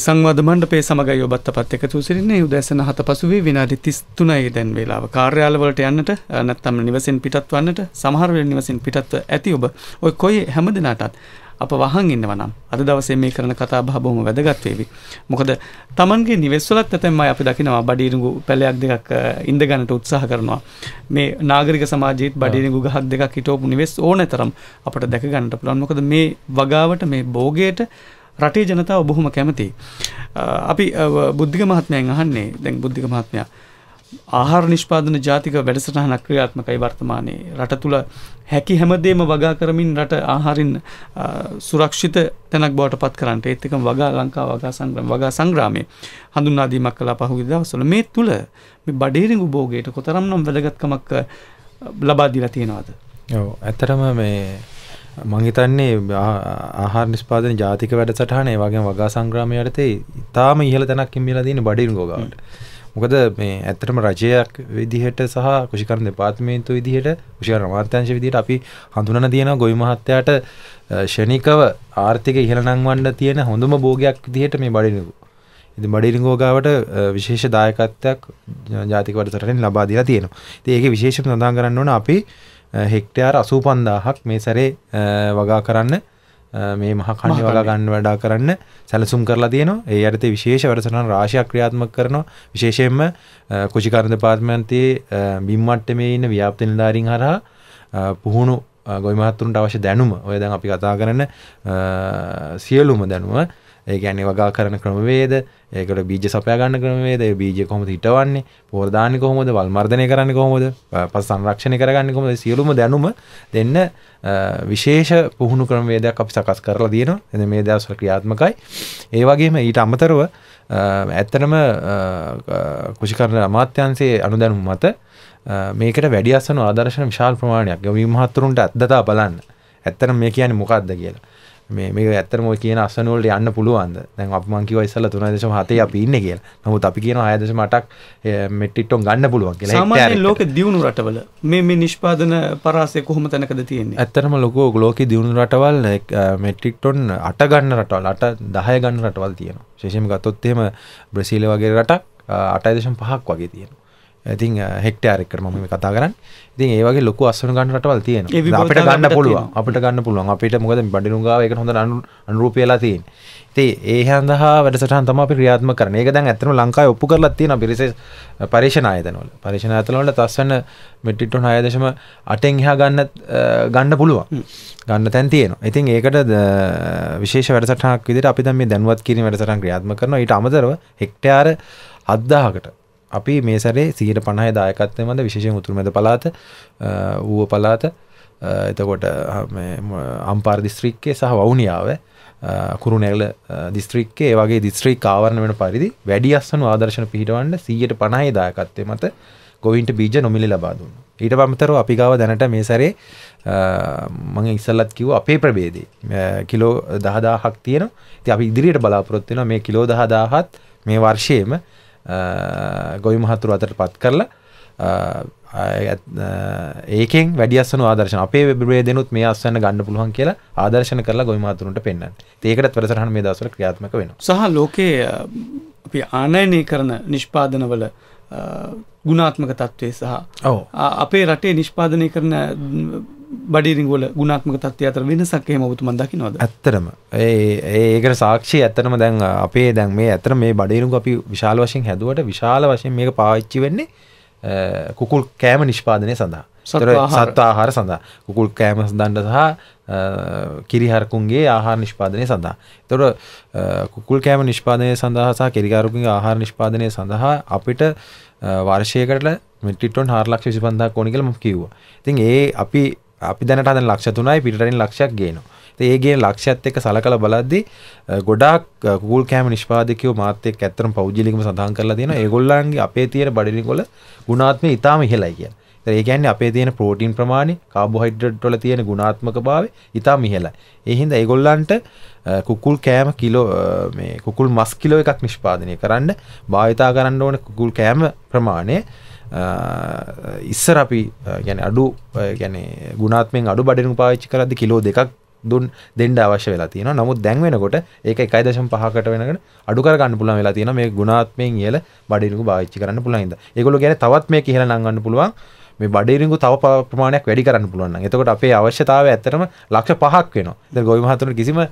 සංවාද මණ්ඩපයේ සමගයි ඔබත් අපත් එකතු සිටින්නේ උදෑසන 7 පසුවේ විනාඩි 33යි දැන් වේලාව. කාර්යාලවලට යන්නට නැත්නම් නිවසෙන් පිටත් වන්නට සමහර වෙලාවට නිවසෙන් පිටත්ව ඇති ඔබ ඔය කොයි හැමදිනටත් අප වහන් ඉන්නවනම් අද දවසේ මේ කරන කතා බහ බොහොම වැදගත් වේවි. මොකද Tamanගේ නිවෙස්වලත් ඇතැම්ම අය අපි දකිනවා බඩීරුඟු පැලයක් දෙකක් අ, ඉඳ ගන්නට උත්සාහ කරනවා. මේ නාගරික සමාජයේත් බඩීරුඟු ගහක් දෙකක් හිටවපු නිවෙස් ඕනතරම් අපට දැක ගන්නට පුළුවන්. මොකද මේ වගාවට මේ භෝගයට රටේ ජනතාව බොහොම කැමතියි. අ, අපි අ, බුද්ධික මහත්මයන් අහන්නේ දැන් බුද්ධික මහත්මයා ආහාර නිෂ්පාදන ජාතික වැඩසටහනක් ක්‍රියාත්මකයි වර්තමානයේ. රට තුළ හැකි හැමදේම වගා කරමින් රට ආහාරින් අ, සුරක්ෂිත තැනක් බවට පත් කරන්නට ඒත් එකම වගා ලංකා වගා සංග්‍රාම වගා සංග්‍රාමයේ හඳුන්වා දීමක් කළා පහුගිය දවස්වල. මේ තුල මේ බඩේරිඟු භෝගයට කොතරම්නම් වැදගත්කමක් අ, ලබා දීලා තියෙනවද? ඔව් ඇත්තටම මේ මංහිතන්නේ ආහාර නිස්පාදන ජාතික වැඩසටහන ඒ වගේ වගා සංග්‍රාමය යටතේ ඉතාම ඉහල තැනක් ඉම්මිලා දීන බඩින් ගෝගවට මොකද මේ ඇත්තටම රජයක් විදිහට සහ කුෂිකරන දෙපාර්තමේන්තු විදිහට කුෂිකර අමාත්‍යංශ විදිහට අපි හඳුනන තියෙන ගොවි මහත්තයාට ෂණිකව ආර්ථික ඉහළ නංවන්න තියෙන හොඳම භෝගයක් විදිහට මේ බඩිනිකු ඉති බඩිරිංගෝගාවට විශේෂ දායකත්වයක් ජාතික වැඩසටෙන් ලබා දීලා තියෙනවා. ඉතින් ඒකේ විශේෂම සඳහන් කරන්න ඕන අපි හෙක්ටයාර අසූ පන්දාහක් මේ සැරේ වගා කරන්න මේ මහ කණ්ඩ වගා ගන්න වැඩා කරන්න සැලසුම් කරලා තියෙනවා. ඒ යටතේ විශේෂ වැඩසටහන් රාශියක් ක්‍රියාත්මක කරනවා. විශේෂයෙන්ම කුෂිකාර්ය දෙපාර්තමේන්තයේ බිම්මට්ටමේ ඉන්න ව්‍යාප්ත නිලධාරීන් හරහා පුහුණු ගොවි මහත්තුරුන්ට අවශ්‍ය දැනුම. ඔය දැන් අපි කතා කරන සියලුම දැනුම. ඒ කියන්නේ වගා කරන ක්‍රමවේද ඒකට බීජ සපයා ගන්න ක්‍රමවේද? ඒ බීජ කොහොමද හිටවන්නේ? පෝර දාන්නේ කොහොමද? වල් මර්ධනය කරන්නේ කොහොමද? පස් සංරක්ෂණය කරගන්නේ කොහොමද? සියලුම දැනුම දෙන්න විශේෂ පුහුණු ක්‍රමවේදයක් අපි සකස් කරලා තියෙනවා එතන මේ දවස්වල ක්‍රියාත්මකයි. ඒ වගේම ඊට අමතරව ඇත්තටම කුෂිකරණ අමාත්‍යංශයේ අනුදැනුම් මත මේකට වැඩි අසන ආදර්ශන විශාල ප්‍රමාණයක්. ගවී මහත්තුරුන්ට අත්දතා බලන්න. ඇත්තනම් මේ කියන්නේ මොකක්ද කියලා. මේ මේ ඇත්තරම ඔය කියන අස්සන වලට යන්න පුළුවන්ද දැන් අපි මං කිව්වා ඉස්සෙල්ලා 3.7 අපි ඉන්නේ කියලා. නමුත් අපි කියනවා 6.8ක් මෙට්‍රික් ටොන් ගන්න පුළුවන් කියලා. සාමාන්‍යයෙන් ලෝකෙ දියුණු රටවල මේ මේ නිෂ්පාදන පරාසය කොහොම තැනකද තියෙන්නේ? ඇත්තටම ලොකෝ ලෝකෙ දියුණු රටවල් මෙට්‍රික් ටොන් 8 ගන්න රටවල් 8 10 ගන්න රටවල් තියෙනවා. විශේෂයෙන්ම ගත්තොත් එහෙම බ්‍රසීල වගේ රටක් 8.5ක් වගේ තියෙනවා. ඉතින් හෙක්ටයාරෙක්කට මම මේ කතා කරන්නේ. ඉතින් ඒ වගේ ලොකු අස්වන ගන්න රටවල් තියෙනවා. අපිට ගන්න පුළුවන්. අපිට ගන්න පුළුවන්. අපිට මොකද බඩිනුගාව ඒකට හොඳ අනුරූපී වෙලා තියෙන්නේ. ඉතින් ඒ හැඳහා වැඩසටහන් තමයි අපි ක්‍රියාත්මක කරන්නේ. ඒක දැන් ඇත්තටම ලංකාවේ ඔප්පු කරලා තියෙනවා පිරිසේ පරීක්ෂණ ආයතන වල. පරීක්ෂණ ආයතන වල තස්වන මෙට්‍රික් ටන් 6.8න් එහා ගන්න ගන්න පුළුවන්. ගන්න තැන් තියෙනවා. ඉතින් ඒකට විශේෂ වැඩසටහනක් විදිහට අපි දැන් මේ දැනුවත් කිරීම වැඩසටහන් ක්‍රියාත්මක කරනවා. ඊට අමතරව හෙක්ටයාර 7000කට අපි මේ සැරේ සියට පණහය දායකත්වය මද විශේෂයෙන් උතුරු මැද පලාත ඌව පලාත එතකොට අම්පාර් දිස්ත්‍රික්කේ සහ වවුනියාව කුරුණැගල දිස්ත්‍රික්කේ වගේ දිස්ත්‍රික් ආවරණ වෙන පරිදි වැඩි අස්සනු ආදර්ශන පිහිටවන්න සීයට පණහයි දායකත්වය මත ගොවින්ට බීජ නොමිලි ලබා දුන්න. ඊට පමතරව අපි ගාව දැනට මේ සැරේ මං ඉස්සල්ලත් කිව් අපේ ප්‍රබේදේ කිලෝ දහදාහක් තියෙන ති අපි ඉදිරියට බලාපොරොත්වෙන මේ කිලෝ දහදාහත් මේ වර්ෂයම ගොවි මහතුරු අතට පත් කරලා ඒකෙන් වැඩියස්සන ආදර්ශන අපේ වෙබ්‍රේ දෙනුත් මේ අස්වන්න ගන්න පුළුවන් කියලා ආදර්ශන කරලා ගොවි මහතුරුන්ට පෙන්වන්න. ඒකටත් වැඩසටහන මේ දවස්වල ක්‍රියාත්මක වෙනවා. සහ ලෝකයේ අපි ආනයනය කරන නිෂ්පාදනවල ගුණාත්මක තත්ත්වය සහ අපේ රටේ නිෂ්පාදනය කරන බඩිරිංගොල ගුණාත්මක තත්වය අතර වෙනසක් එහෙම ඔබතුමන් දකිනවද? ඇත්තටම ඒ ඒකට සාක්ෂි ඇත්තටම දැන් අපේ දැන් මේ ඇත්තට මේ බඩිරිංගු අපි විශාල වශයෙන් හැදුවට විශාල වශයෙන් මේක පාවිච්චි වෙන්නේ කුකුල් කෑම නිෂ්පාදනය සඳහා. සත්ව ආහාර සඳහා කුකුල් කෑම දණ්ඩ සහ කිරිහරකුන්ගේ ආහාර නිෂ්පාදනය සඳහා. එතකොට කුකුල් කෑම නිෂ්පාදනය සඳහා සහ කිරිහරකුන්ගේ ආහාර නිෂ්පාදනය සඳහා අපිට වර්ෂයකට මෙට්‍රික් ටොන් 4,25,000ක් ඕනි කියලා මම කිව්වා. ඉතින් ඒ අපි අපි දැනට හදන ලක්ෂ 3යි පිටරටින් ලක්ෂයක් ගේනවා. ඒ ගේ ලක්ෂයත් එක්ක සලකලා බලද්දී ගොඩාක් කුකුල් කෑම නිෂ්පාදකයෝ මාත් එක්ක ඇත්තටම පෞද්ගලිකව සඳහන් කරලා තියෙනවා. ඒගොල්ලන්ගේ අපේ තියෙන බඩලින් වල ගුණාත්මක ඉතාම ඉහළයි කියන්නේ. ඒ කියන්නේ අපේ තියෙන ප්‍රෝටීන් ප්‍රමාණය, කාබෝහයිඩ්‍රේට් වල තියෙන ගුණාත්මක භාවය ඉතාම ඉහළයි. ඒ හින්දා ඒගොල්ලන්ට කුකුල් කෑම කිලෝ මේ කුකුල් මස් කිලෝ එකක් නිෂ්පාදනය කරන්න භාවිතා කරන්න ඕන කුකුල් කෑම ප්‍රමාණය ඉස්සර අපි ගැන අඩු ගැන ගුණාත්මෙන් අඩු බඩනු පාච්චි කරද කිලෝ දෙකක් දුන් දෙන්ඩ අවශ්‍ය වෙලා තියෙන නමුත් දැන් වෙනකොට ඒක එකයි දශම් පහකට වෙනකට අඩුකර ගන්න පුළුවන් වෙලා තියෙන මේ ගුණාත්මයෙන් ඉහළ බඩිනුක භාවිච්චි කරන්න පුළුවන් ඉඳ ඒගොල්ලෝ කියන්නේ තවත් මේක ඉහළ නංගන්න පුළුවන්. මේ බඩිරිඟු තව ප- ප්‍රමාණයක් වැඩි කරන්න පුළුවන් නම්. එතකොට අපේ අවශ්‍යතාවය ඇත්තටම ලක්ෂ පහක් වෙනවා. දැන් ගොවි මහතුරුන්ට කිසිම අ,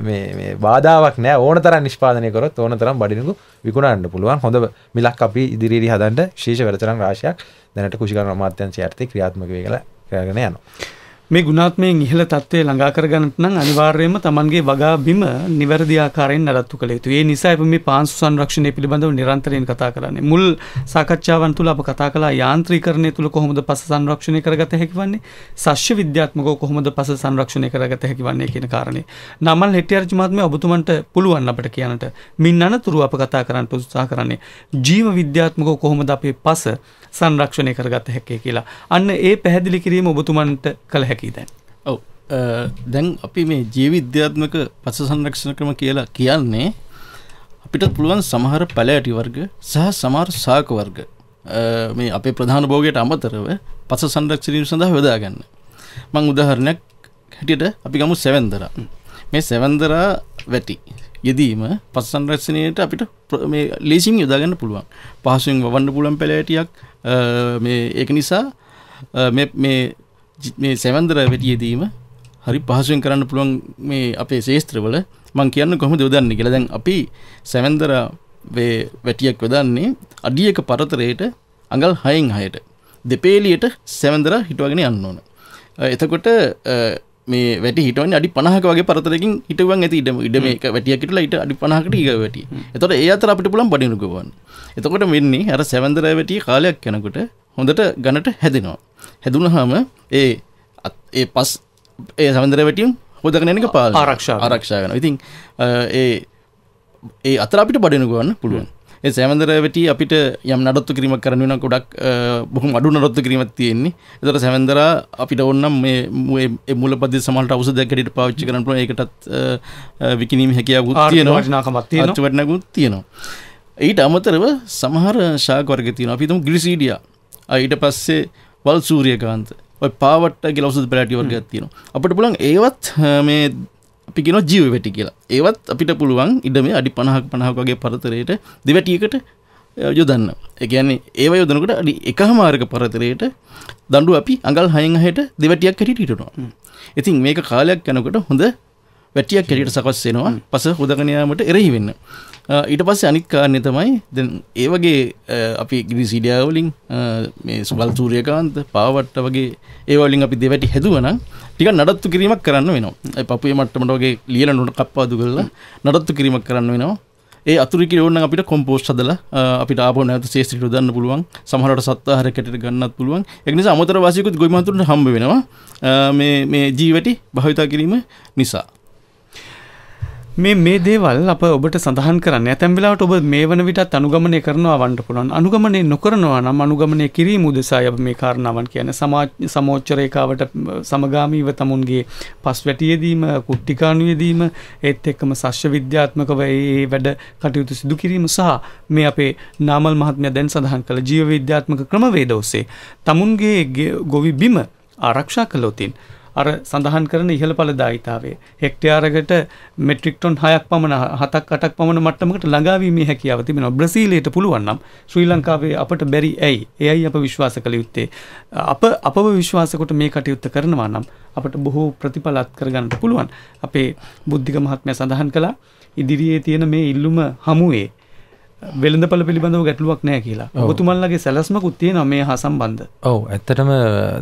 මේ මේ බාධාවක් නෑ ඕන තරම් නිෂ්පාදනය කරොත් ඕන තරම් බඩිරිඟු විකුණන්න පුළුවන්. හොඳ මිලක් අපි ඉදිරියේදී හදන්න ශේෂ වැඩතරම් රාශියක් දැනට කුෂිකර්ම අමාත්‍යංශය යටතේ ක්‍රියාත්මක වේ කියලා කරගෙන යනවා. මේ ගුණාත්මයෙන් ඉහළ තත්ත්වය ළඟා කරගන්නට නම් අනිවාර්යයෙන්ම Tamanගේ වගා බිම නිවැරදි ආකාරයෙන් නඩත්තු කළ යුතුයි. ඒ නිසා අපි මේ පාංශු සංරක්ෂණය පිළිබඳව නිරන්තරයෙන් කතා කරන්නේ. මුල් සාකච්ඡාවන් තුල අප කතා කළා යාන්ත්‍රීකරණය තුල කොහොමද පස සංරක්ෂණය කරගත හැකි වන්නේ? සස්්‍ය විද්‍යාත්මකව කොහොමද පස සංරක්ෂණය කරගත හැකි වන්නේ කියන කාරණේ. නමල් හෙටිආරච්චි මහත්මයා ඔබතුමන්ට පුළුවන් අපිට කියන්නට. මින් අනතුරු අප කතා කරන්න උත්සාහ කරන්නේ ජීව විද්‍යාත්මකව කොහොමද අපේ පස සංරක්ෂණය කරගත හැකේ කියලා. අන්න ඒ පැහැදිලි කිරීම ඔබතුමන්ට කළ හැකි දැන්. ඔව්. අ, දැන් අපි මේ ජීවිද්‍යාත්මක පස සංරක්ෂණ ක්‍රම කියලා කියන්නේ අපිට පුළුවන් සමහර පැලෑටි වර්ග සහ සමහර සාක වර්ග. අ, මේ අපේ ප්‍රධාන භෝගයට අමතරව පස සංරක්ෂණය සඳහා යොදාගන්න. මං උදාහරණයක් හැටියට අපි ගමු සැවන්දරා. මේ සැවන්දරා වැටි යෙදීම පස් සංරක්ෂණයට අපිට ප්‍ර- මේ ලේසින් යොදාගන්න පුළුවන්. පහසුවෙන් වවන්න පුළුවන් පැලෑටියක්. අ, මේ ඒක නිසා අ, මේ මේ සැවන්දර වැටියදීම හරි පහසුවෙන් කරන්න පුළුවන් මේ අපේ ශේස්ත්‍රවල මං කියන්න කොහොමද යොදන්නේ කියලා දැන් අපි සැවන්දර වැටියක් යොදන්නේ අඩියක පරතරයට අඟල් 6න් 6ට දෙපේලියට සැවන්දර හිටවගෙන යන්න ඕන. එතකොට මේ වැටි හිටවන්නේ අඩි 50ක වගේ පරතරකින් හිටවන් ඇති ඉඩම ඉඩ මේක වැටියක් හිටලා ඊට අඩි 50කට ඊග වැටි. එතකොට ඒ අතර අපිට පුළුවන් බඩිනු ගවන්න. එතකොට වෙන්නේ අර සැවන්දර වැටිය කාලයක් යනකොට හොඳට ගණට හැදෙනවා. හැදුනහම ඒ ඒ පස් ඒ සමන්දර වැටියම් හොදගෙන යන එක පාල ආරක්ෂා කරනවා. ආරක්ෂා කරනවා. ඉතින් ඒ ඒ අතර අපිට බඩිනු ගවන්න පුළුවන්. ඒ සෑමන්දර වැටි අපිට යම් නඩත්තු කිරීමක් කරන්න වෙන ගොඩක් බොහොම අඩු නඩත්තු කිරීමක් තියෙන්නේ. ඒතර සෑමන්දර අපිට ඕනම් මේ මු- ඒ- ඒ මූලපද්ධති සමහරට ඖෂධයක් හැටියට පාවිච්චි කරන්න පුළුවන්. ඒකටත් අ, අ, විකිණීමේ හැකියාවකුත් ආර්ථික තියෙනවා. ආර්ථික වටිනාකමක් තියෙනවා. ඊට අමතරව සමහර ශාක වර්ග තියෙනවා. අපි හිතමු ග්ලිසීඩියා. ආ, ඊට පස්සේ වල් සූරියකාන්ත. ඔය පාවට්ට කියලා ඖෂධ පැලැටි වර්ගයක් තියෙනවා. අපිට පුළුවන් ඒවත් මේ අපි කියනවා ජීව වැටි කියලා. ඒවත් අපිට පුළුවන් ඉඩමේ අඩි 50ක 50ක වගේ පරතරයට දෙවැටියකට යොදන්න. ඒ කියන්නේ ඒව යොදනකොට අඩි එකහමාරක පරතරයට දඬු අපි අඟල් 6න් 6ට දෙවැටියක් හැටියට හිටනවා. ඉතින් මේක කාලයක් යනකොට හොඳ වැටියක් හැටියට සකස් වෙනවා පස හොදගෙන යාමට එරෙහි වෙන්න. අ, ඊට පස්සේ අනිත් කාරණේ තමයි දැන් ඒ වගේ අ, අපි ග්‍රීසිඩියා වලින් අ, මේ සුබල් සූර්යකාන්ත පාවට්ට වගේ ඒ වලින් අපි දෙවැටි හැදුවනම් ටිකක් නඩත්තු කිරීමක් කරන්න වෙනවා. ඒ පපුවේ මට්ටමට වගේ ලියලා නුන කප්පාදු කරලා නඩත්තු කිරීමක් කරන්න වෙනවා. ඒ අතුරු කිරි ඕන අපිට කොම්පෝස්ට් හදලා අ, අපිට ආපහු නැවත ශේෂ්ත්‍රිට දාන්න පුළුවන්. සමහරවිට සත්වාහාරයක් හැටියට ගන්නත් පුළුවන්. ඒක නිසා අමතර වාසියකුත් ගොවි මහතුරුන්ට හම්බ වෙනවා. අ, මේ මේ ජීවැටි භාවිතා කිරීම නිසා. මේ මේ දේවල් අප ඔබට සඳහන් කරන්න. ඇතැම් වෙලාවට ඔබ මේ වන විටත් අනුගමනය කරනවා වන්ට පුළුවන්. අනුගමනය නොකරනවා නම් අනුගමනය කිරීම උදෙසා අප මේ කාරණාවන් කියන සමාජ සමෝච්චරේකාවට සමගාමීව තමුන්ගේ පස් වැටියදීම කුට්ටිකානුයදීම ඒත් එක්කම සශ්‍ය විද්‍යාත්මකව ඒ වැඩ කටයුතු සිදු කිරීම සහ මේ අපේ නාමල් මහත්මය දැන් සඳහන් කළ ජීව විද්‍යාත්මක ක්‍රමවේද ඔස්සේ. තමුන්ගේ ගේ- ගොවි බිම ආරක්ෂා කළොතින් අර සඳහන් කරන ඉහළ ඵලදායිතාවය හෙක්ටයාරකට මෙට්‍රික් ටොන් 6ක් පමණ 7ක් 8ක් පමණ මට්ටමකට ළඟාවීමේ හැකියාව තිබෙනවා. බ්‍රසීලයට පුළුවන් නම් ශ්‍රී ලංකාවේ අපට බැරි ඇයි? එයයි අප විශ්වාස කළ යුත්තේ. අප අපව විශ්වාස කොට මේ කටයුත්ත කරනවා නම් අපට බොහෝ ප්‍රතිඵල අත් කරගන්නට පුළුවන්. අපේ බුද්ධික මහත්මයා සඳහන් කළා ඉදිරියේ තියෙන මේ ඉල්ලුම හමුවේ වෙළඳපළ පිළිබඳව ගැටලුවක් නැහැ කියලා. ඔබතුමන්ලගේ සැලැස්මකුත් තියෙනවා මේ හා සම්බන්ධ. ඔව් ඇත්තටම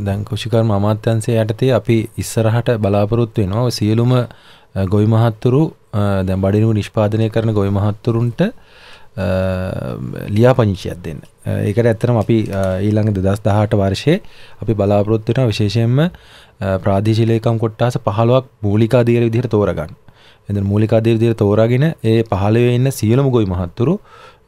දැන් කුෂිකර්ම අමාත්‍යන්සේ යටතේ අපි ඉස්සරහට බලාපොරොත්තු වෙනවා සියලුම ගොවි මහත්තුරු දැන් බඩිනු නිෂ්පාදනය කරන ගොවි මහත්තුරුන්ට ලියාපංචියක් දෙන්න. ඒකට ඇත්තටම අපි ඊළඟ 2018 වර්ෂයේ අපි බලාපොරොත්තු වෙනවා විශේෂයෙන්ම ප්‍රාදේශීය ලේකම් කොට්ටාස 15ක් මූලික අධීර විදිහට තෝරගන්න. එද මූලික අධීර විදිහට තෝරාගෙන ඒ 15 ඉන්න සියලුම ගොවි මහත්තුරු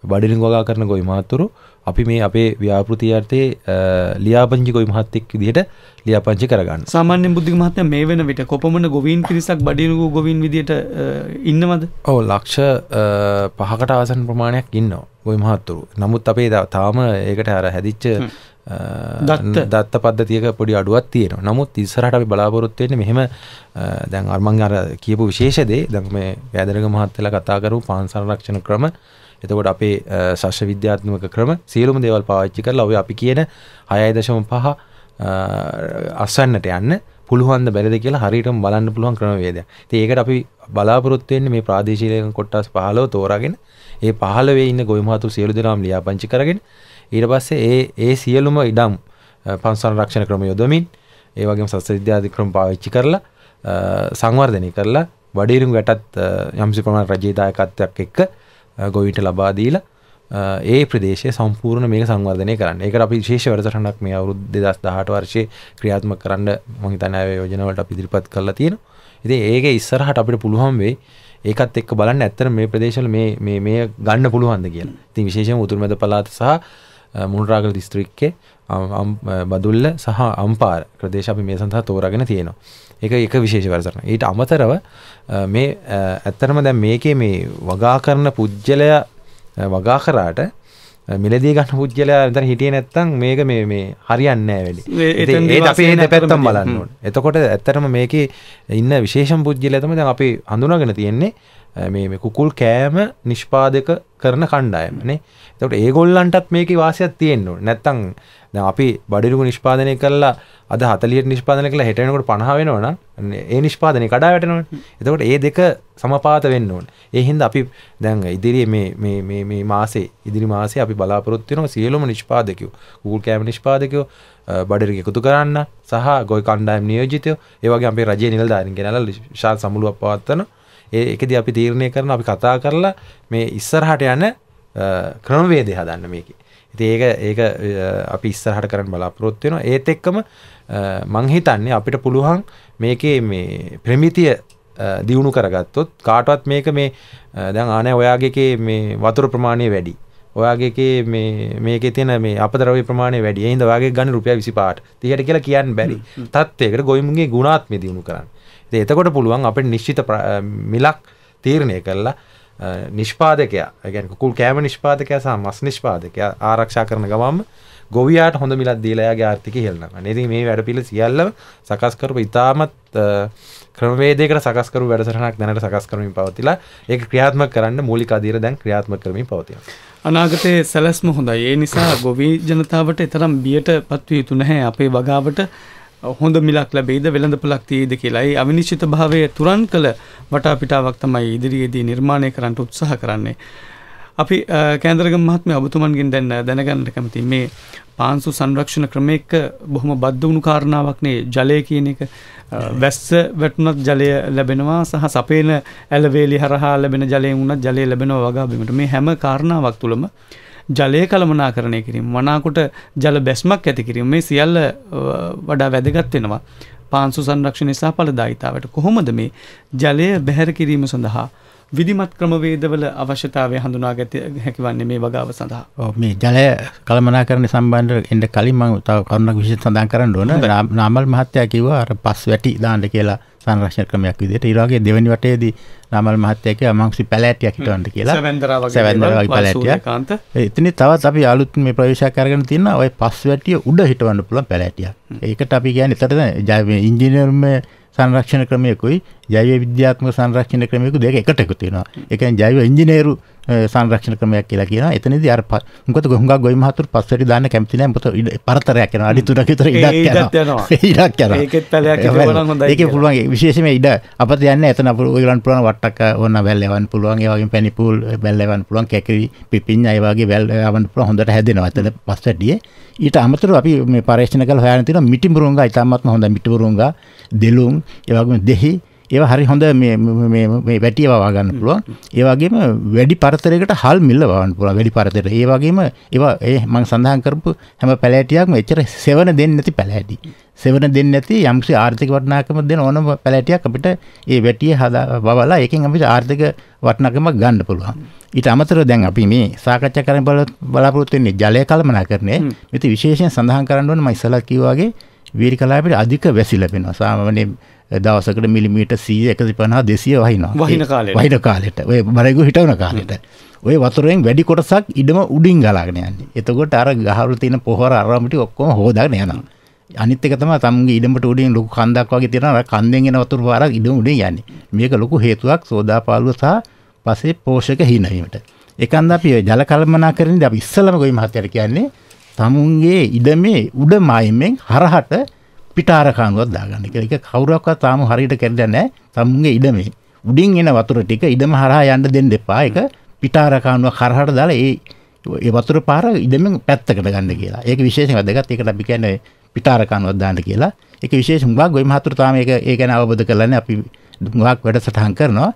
බඩිලින් වගා කරන ගොවි මහත්තුරු අපි මේ අපේ ව්‍යාපෘති යටතේ අ, ලියාපංචි ගොවි මහත්තෙක් විදිහට ලියාපංචි කරගන්න. සාමාන්‍ය බුද්ධික මහත්මයා මේ වෙන විට කොපමණ ගොවීන් පිරිසක් බඩිනුගු ගොවීන් විදියට අ, ඉන්නවද? ඔව් ලක්ෂ අ, පහකට ආසන්න ප්‍රමාණයක් ඉන්නවා ගොවි මහත්තුරු. නමුත් අපේ තාම ඒකට අර හැදිච්ච දත්ත. දත්ත පද්ධතියක පොඩි අඩුවක් තියෙනවා. නමුත් ඉස්සරහට අපි බලාපොරොත්තු වෙන්නේ මෙහෙම අ, දැන් අර මං අර කියපු විශේෂ දේ දැන් මේ වැදරග මහත්තයලා කතා කරපු පාන් සංරක්ෂණ ක්‍රම එතකොට අපේ ශශ්‍ය විද්‍යාත්මක ක්‍රම සියලුම දේවල් පාවිච්චි කරලා ඔය අපි කියන හයයි දශම පහ අස්වන්නට යන්න පුළුවන්ද බැරිද කියලා හරියටම බලන්න පුළුවන් ක්‍රමවේදයක්. ඉතින් ඒකට අපි බලාපොරොත්තු වෙන්නේ මේ ප්‍රාදේශීය කොටස් 15 තෝරාගෙන ඒ 15 ඉන්න ගොවි මහතුරු සියලු දෙනාම ලියාපදිංචි කරගෙන ඊට පස්සේ ඒ ඒ සියලුම ඉඩම් පන්සල් රක්ෂණ ක්‍රම යොදමින් ඒ වගේම සස්ත්‍ර විද්‍යාධි ක්‍රම පාවිච්චි කරලා සංවර්ධනය කරලා වඩේරුම් වැටත් යම්සි ප්‍රමාණ රජයේ දායකත්වයක් එක්ක ගොවින්ට ලබා දීලා ඒ ප්‍රදේශය සම්පූර්ණ මේක සංවර්ධනය කරන්න ඒක අපි ශේෂ වැඩසටහනක් මේ අවුරුදු දෙදස් දහට වර්ෂය ක්‍රියාත්මක කරන්න මහිතන යෝජනවලට අපි ඉදිරිපත් කරලා තියෙනවා ඉතින් ඒක ඉස්සරහට අපිට පුළුවන් වෙයි ඒකත් එක්ක බලන්න ඇත්තට මේ ප්‍රදේශවල මේ මේ මේ ගන්න පුළුවන්ද කියලා. ඉතින් විශේෂයෙන්ම උතුරු මැද පළාත සහ මුණරාගල දිස්ත්‍රික්කයේ බදුල්ල සහ අම්පාර ප්‍රදේශ අපි මේ සඳහා තෝරාගෙන තියෙනවා. ඒක එක විශේෂ වැඩසටහන. ඊට අමතරව මේ ඇත්තටම දැන් මේකේ මේ වගා කරන පුජ්‍යලයා වගා කරාට මිලදී ගන්න පුද්ගලයා එතන හිටියේ නැත්තම් මේක මේ මේ හරියන්නේ නැහැ වැඩි. ඒත් අපි ඒ දෙපැත්තම බලන්න ඕනේ. එතකොට ඇත්තටම මේකේ ඉන්න විශේෂම පුද්ගලයා තමයි දැන් අපි හඳුනාගෙන තියෙන්නේ මේ මේ කුකුල් කෑම නිෂ්පාදක කරන කණ්ඩායම නේ. එතකොට ඒගොල්ලන්ටත් මේකේ වාසියක් තියෙන්න ඕනේ. නැත්තම් දැන් අපි බඩිරුගු නිෂ්පාදනය කරලා අද 40ට නිෂ්පාදනය කළා හෙට වෙනකොට 50 වෙනවනම් ඒ නිෂ්පාදනය කඩා වැටෙනවනේ. එතකොට ඒ දෙක සමපාත වෙන්න ඕනේ. ඒ හින්දා අපි දැන් ඉදිරියේ මේ මේ මේ මේ මාසේ ඉදිරි මාසේ අපි බලාපොරොත්තු වෙනවා සියලුම නිෂ්පාදකයෝ Google කැම නිෂ්පාදකයෝ බඩරික එකතු කරන්න සහ ගොයි කණ්ඩායම් නියෝජිතයෝ ඒ වගේ අපේ රජයේ නිලධාරීන් ගෙනල්ලා විශාල සමුළුවක් පවත්වන ඒකදී අපි තීරණය කරන අපි කතා කරලා මේ ඉස්සරහට යන ක්‍රමවේදය හදන්න මේකේ. ඉතින් ඒක ඒක අපි ඉස්සරහට කරන්න බලාපොරොත්තු වෙනවා. ඒත් එක්කම මං හිතන්නේ අපිට පුළුවන් මේකේ මේ ප්‍රමිතිය දියුණු කරගත්තොත් කාටවත් මේක මේ දැන් ආනෑ ඔයාගේකේ මේ වතුර ප්‍රමාණය වැඩි. ඔයාගේ මේ මේකේ තියෙන මේ අපද්‍රව්‍ය ප්‍රමාණය වැඩි. ඒ හින්දා ඔයාගේ ගන්න රුපියල් 25ට 30ට කියලා කියන්න බැරි. තත්ත්වයකට ගොවිමුගේ ගුණාත්මය දියුණු කරන්න. ඉතින් එතකොට පුළුවන් අපිට නිශ්චිත මිලක් තීරණය කරලා නිෂ්පාදකයා ගැන කුල් කෑම නිෂ්පාදකයා සහ මස් නිෂ්පාදකයා ආරක්ෂා කරන ගමම ගොවියාට හොඳ මිලක් දීලායාගේ ආර්ථික හෙල්ලනවා. නේද මේ වැඩපිළිවෙල සියල්ලම සකස් කරපු ඉතාමත් ක්‍රමවේදයකට සකස් කරු වැඩසටහනක් දැනට සකස් කරමින් පවතිලා ඒක ක්‍රියාත්මක කරන්න මූලික අධීර දැන් ක්‍රියාත්මක කරමින් පවතිනවා. අනාගතයේ සැලැස්ම හොඳයි. ඒ නිසා ගොවි ජනතාවට තරම් බියට පත්විය යුතු නැහැ. අපේ වගාවට හොඳ මිලක් ලැබෙයිද? වෙළඳපොලක් තියේද කියලායි අවිනිශ්චිත භාවය තුරන් කළ වටාපිටාවක් තමයි ඉදිරියේදී නිර්මාණය කරන්න උත්සාහ කරන්නේ. අපි කෑන්දරගම මහත්මය ඔබතුමන්ගෙන් දැන් දැනගන්නට කැමති මේ පාන්සු සංරක්ෂණ ක්‍රමයක බොහොම බද්ධ වුණු කාරණාවක්නේ ජලය කියන එක. වැස්ස වැටුනත් ජලය ලැබෙනවා සහ සපේන ඇලවේලි හරහා ලැබෙන ජලය වුණත් ජලය ලැබෙනවා වගාබීමට මේ හැම කාරණාවක් තුළම ජලය කළමනාකරණය කිරීම වනාකොට ජල බැස්මක් ඇති කිරීම මේ සියල්ල වඩා වැදගත් වෙනවා පාන්සු සංරක්ෂණය සහ ඵලදායිතාවට කොහොමද මේ ජලය බැහැර කිරීම සඳහා විධිමත් ක්‍රමවේදවල අවශ්‍යතාවය හඳුනාගත හැකිවන්නේ මේ වගාව සඳහා. මේ ජලය කළමනාකරණය සම්බන්ධ එන්න කලින් මම තව කරුණක් විශේෂ සඳහන් කරන්න ඕන. නාමල් මහත්තයා කිව්වා අර පස් වැටි දාන්න කියලා සංරක්ෂණ ක්‍රමයක් විදිහට. වගේ දෙවෙනි වටේදී නාමල් මහත්තයා කිව්වා මංසි පැලෑටියක් හිටවන්න කියලා. සැවැන්දරා වගේ සැවැන්දරා වගේ පැලෑටියක්. එතන තවත් අපි අලුත් මේ ප්‍රවේශයක් අරගෙන තියෙනවා. ওই පස් වැටිය උඩ හිටවන්න පුළුවන් පැලෑටියක්. ඒකට අපි කියන්නේ එතන ඉංජිනේරුමේ සංරක්ෂණ ක්‍රමයකුයි ජෛව විද්‍යාත්මක සංරක්ෂණ ක්‍රමයකු දෙක එකට එකතු වෙනවා. ඒ කියන්නේ ජෛව ඉංජිනේරු සංරක්ෂණ ක්‍රමයක් කියලා කියනවා. එතනදී අර මොකද හුඟක් ගොවි මහතුරු පස්සට දාන්න කැමති නැහැ. මොකද පරතරයක් යනවා. අඩි 3ක විතර ඉඩක් යනවා. ඉඩක් යනවා. ඒකෙත් පැලයක් හිටවනම් හොඳයි. ඒකේ පුළුවන් විශේෂයෙන්ම ඉඩ අපත යන්නේ එතන ඔයගලන්ට පුළුවන් වට්ටක ඕන වැල් යවන්න පුළුවන්. ඒ වගේම පැණි පූල් වැල් යවන්න පුළුවන්. කැකිරි පිපිඤ්ඤා ඒ වගේ වැල් යවන්න පුළුවන්. හොඳට හැදෙනවා. එතන පස්සටියේ ඊට අමතරව අපි මේ පරීක්ෂණ කරලා හොයන තියෙනවා මිටි මුරුංගා ඉතාමත්ම හොඳයි මිටි මුරුංගා දෙලුම් ඒ වගේම දෙහි ඒවා හරි හොඳ මේ මේ මේ වැටිය වවා ගන්න පුළුවන්. ඒ වගේම වැඩි පරතරයකට හල් මිල්ල වවන්න පුළුවන් වැඩි පරතරයට. ඒ වගේම ඒවා ඒ මම සඳහන් කරපු හැම පැලෑටියක්ම එච්චර සෙවන දෙන්නේ නැති පැලෑටි. සෙවන දෙන්නේ නැති යම්කිසි ආර්ථික වටිනාකමක් දෙන ඕනම පැලෑටියක් අපිට ඒ වැටිය හදා වවලා ඒකෙන් අපිට ආර්ථික වටිනාකමක් ගන්න පුළුවන්. ඊට අමතරව දැන් අපි මේ සාකච්ඡා කරන්න බලාපොරොත්තු වෙන්නේ ජලය කළමනාකරණය. මෙතන විශේෂයෙන් සඳහන් කරන්න ඕනේ මම ඉස්සලා කිව්වා වගේ වීරි කලාපයට අධික වැසි ලැබෙනවා. සාමාන්‍යයෙන් දවසකට මිලිමීට සීය එකසි පනා දෙසිය වහිනවා. වහින කාලේ වහින කාලෙට. ඔය බරගු හිටවන කාලෙට. ඔය වතුරෙන් වැඩි කොටසක් ඉඩම උඩින් ගලාගෙන යන්නේ. එතකොට අර ගහවල තියෙන පොහොර අරමිටි ඔක්කොම හොදාගෙන යනවා. අනිත් එක තමයි තමුන්ගේ ඉඩමට උඩින් ලොකු කන්දක් වගේ තියෙනවා. කන්දෙන් එන වතුර පාරක් ඉඩම උඩින් යන්නේ. මේක ලොකු හේතුවක් සෝදාපාලුව සහ පසේ පෝෂක හිණවීමට. එකන්ද අපි ජල කළමනා කරන්නේ අපි ඉස්සලම ගොවි මහත්තයාට කියන්නේ තමුන්ගේ ඉඩමේ උඩ මායිමෙන් හරහට පිටාරකානුවක් දාගන්න කියලා. ඒක කවුරක්වත් තාම හරියට කරලා නැහැ. තමුන්ගේ ඉඩමේ උඩින් එන වතුර ටික ඉඩම හරහා යන්න දෙන්න එපා. ඒක පිටාරකානුවක් හරහට දාලා ඒ ඒ වතුර පාර ඉඩමෙන් පැත්තකට ගන්න කියලා. ඒක විශේෂයෙන් වැදගත්. ඒකට අපි කියන්නේ පිටාරකානුවක් දාන්න කියලා. ඒක විශේෂ මුගක් ගොවි මහතුරු තාම ඒක ඒ ගැන අවබෝධ කරලා නැහැ. අපි මුගක් වැඩසටහන් කරනවා.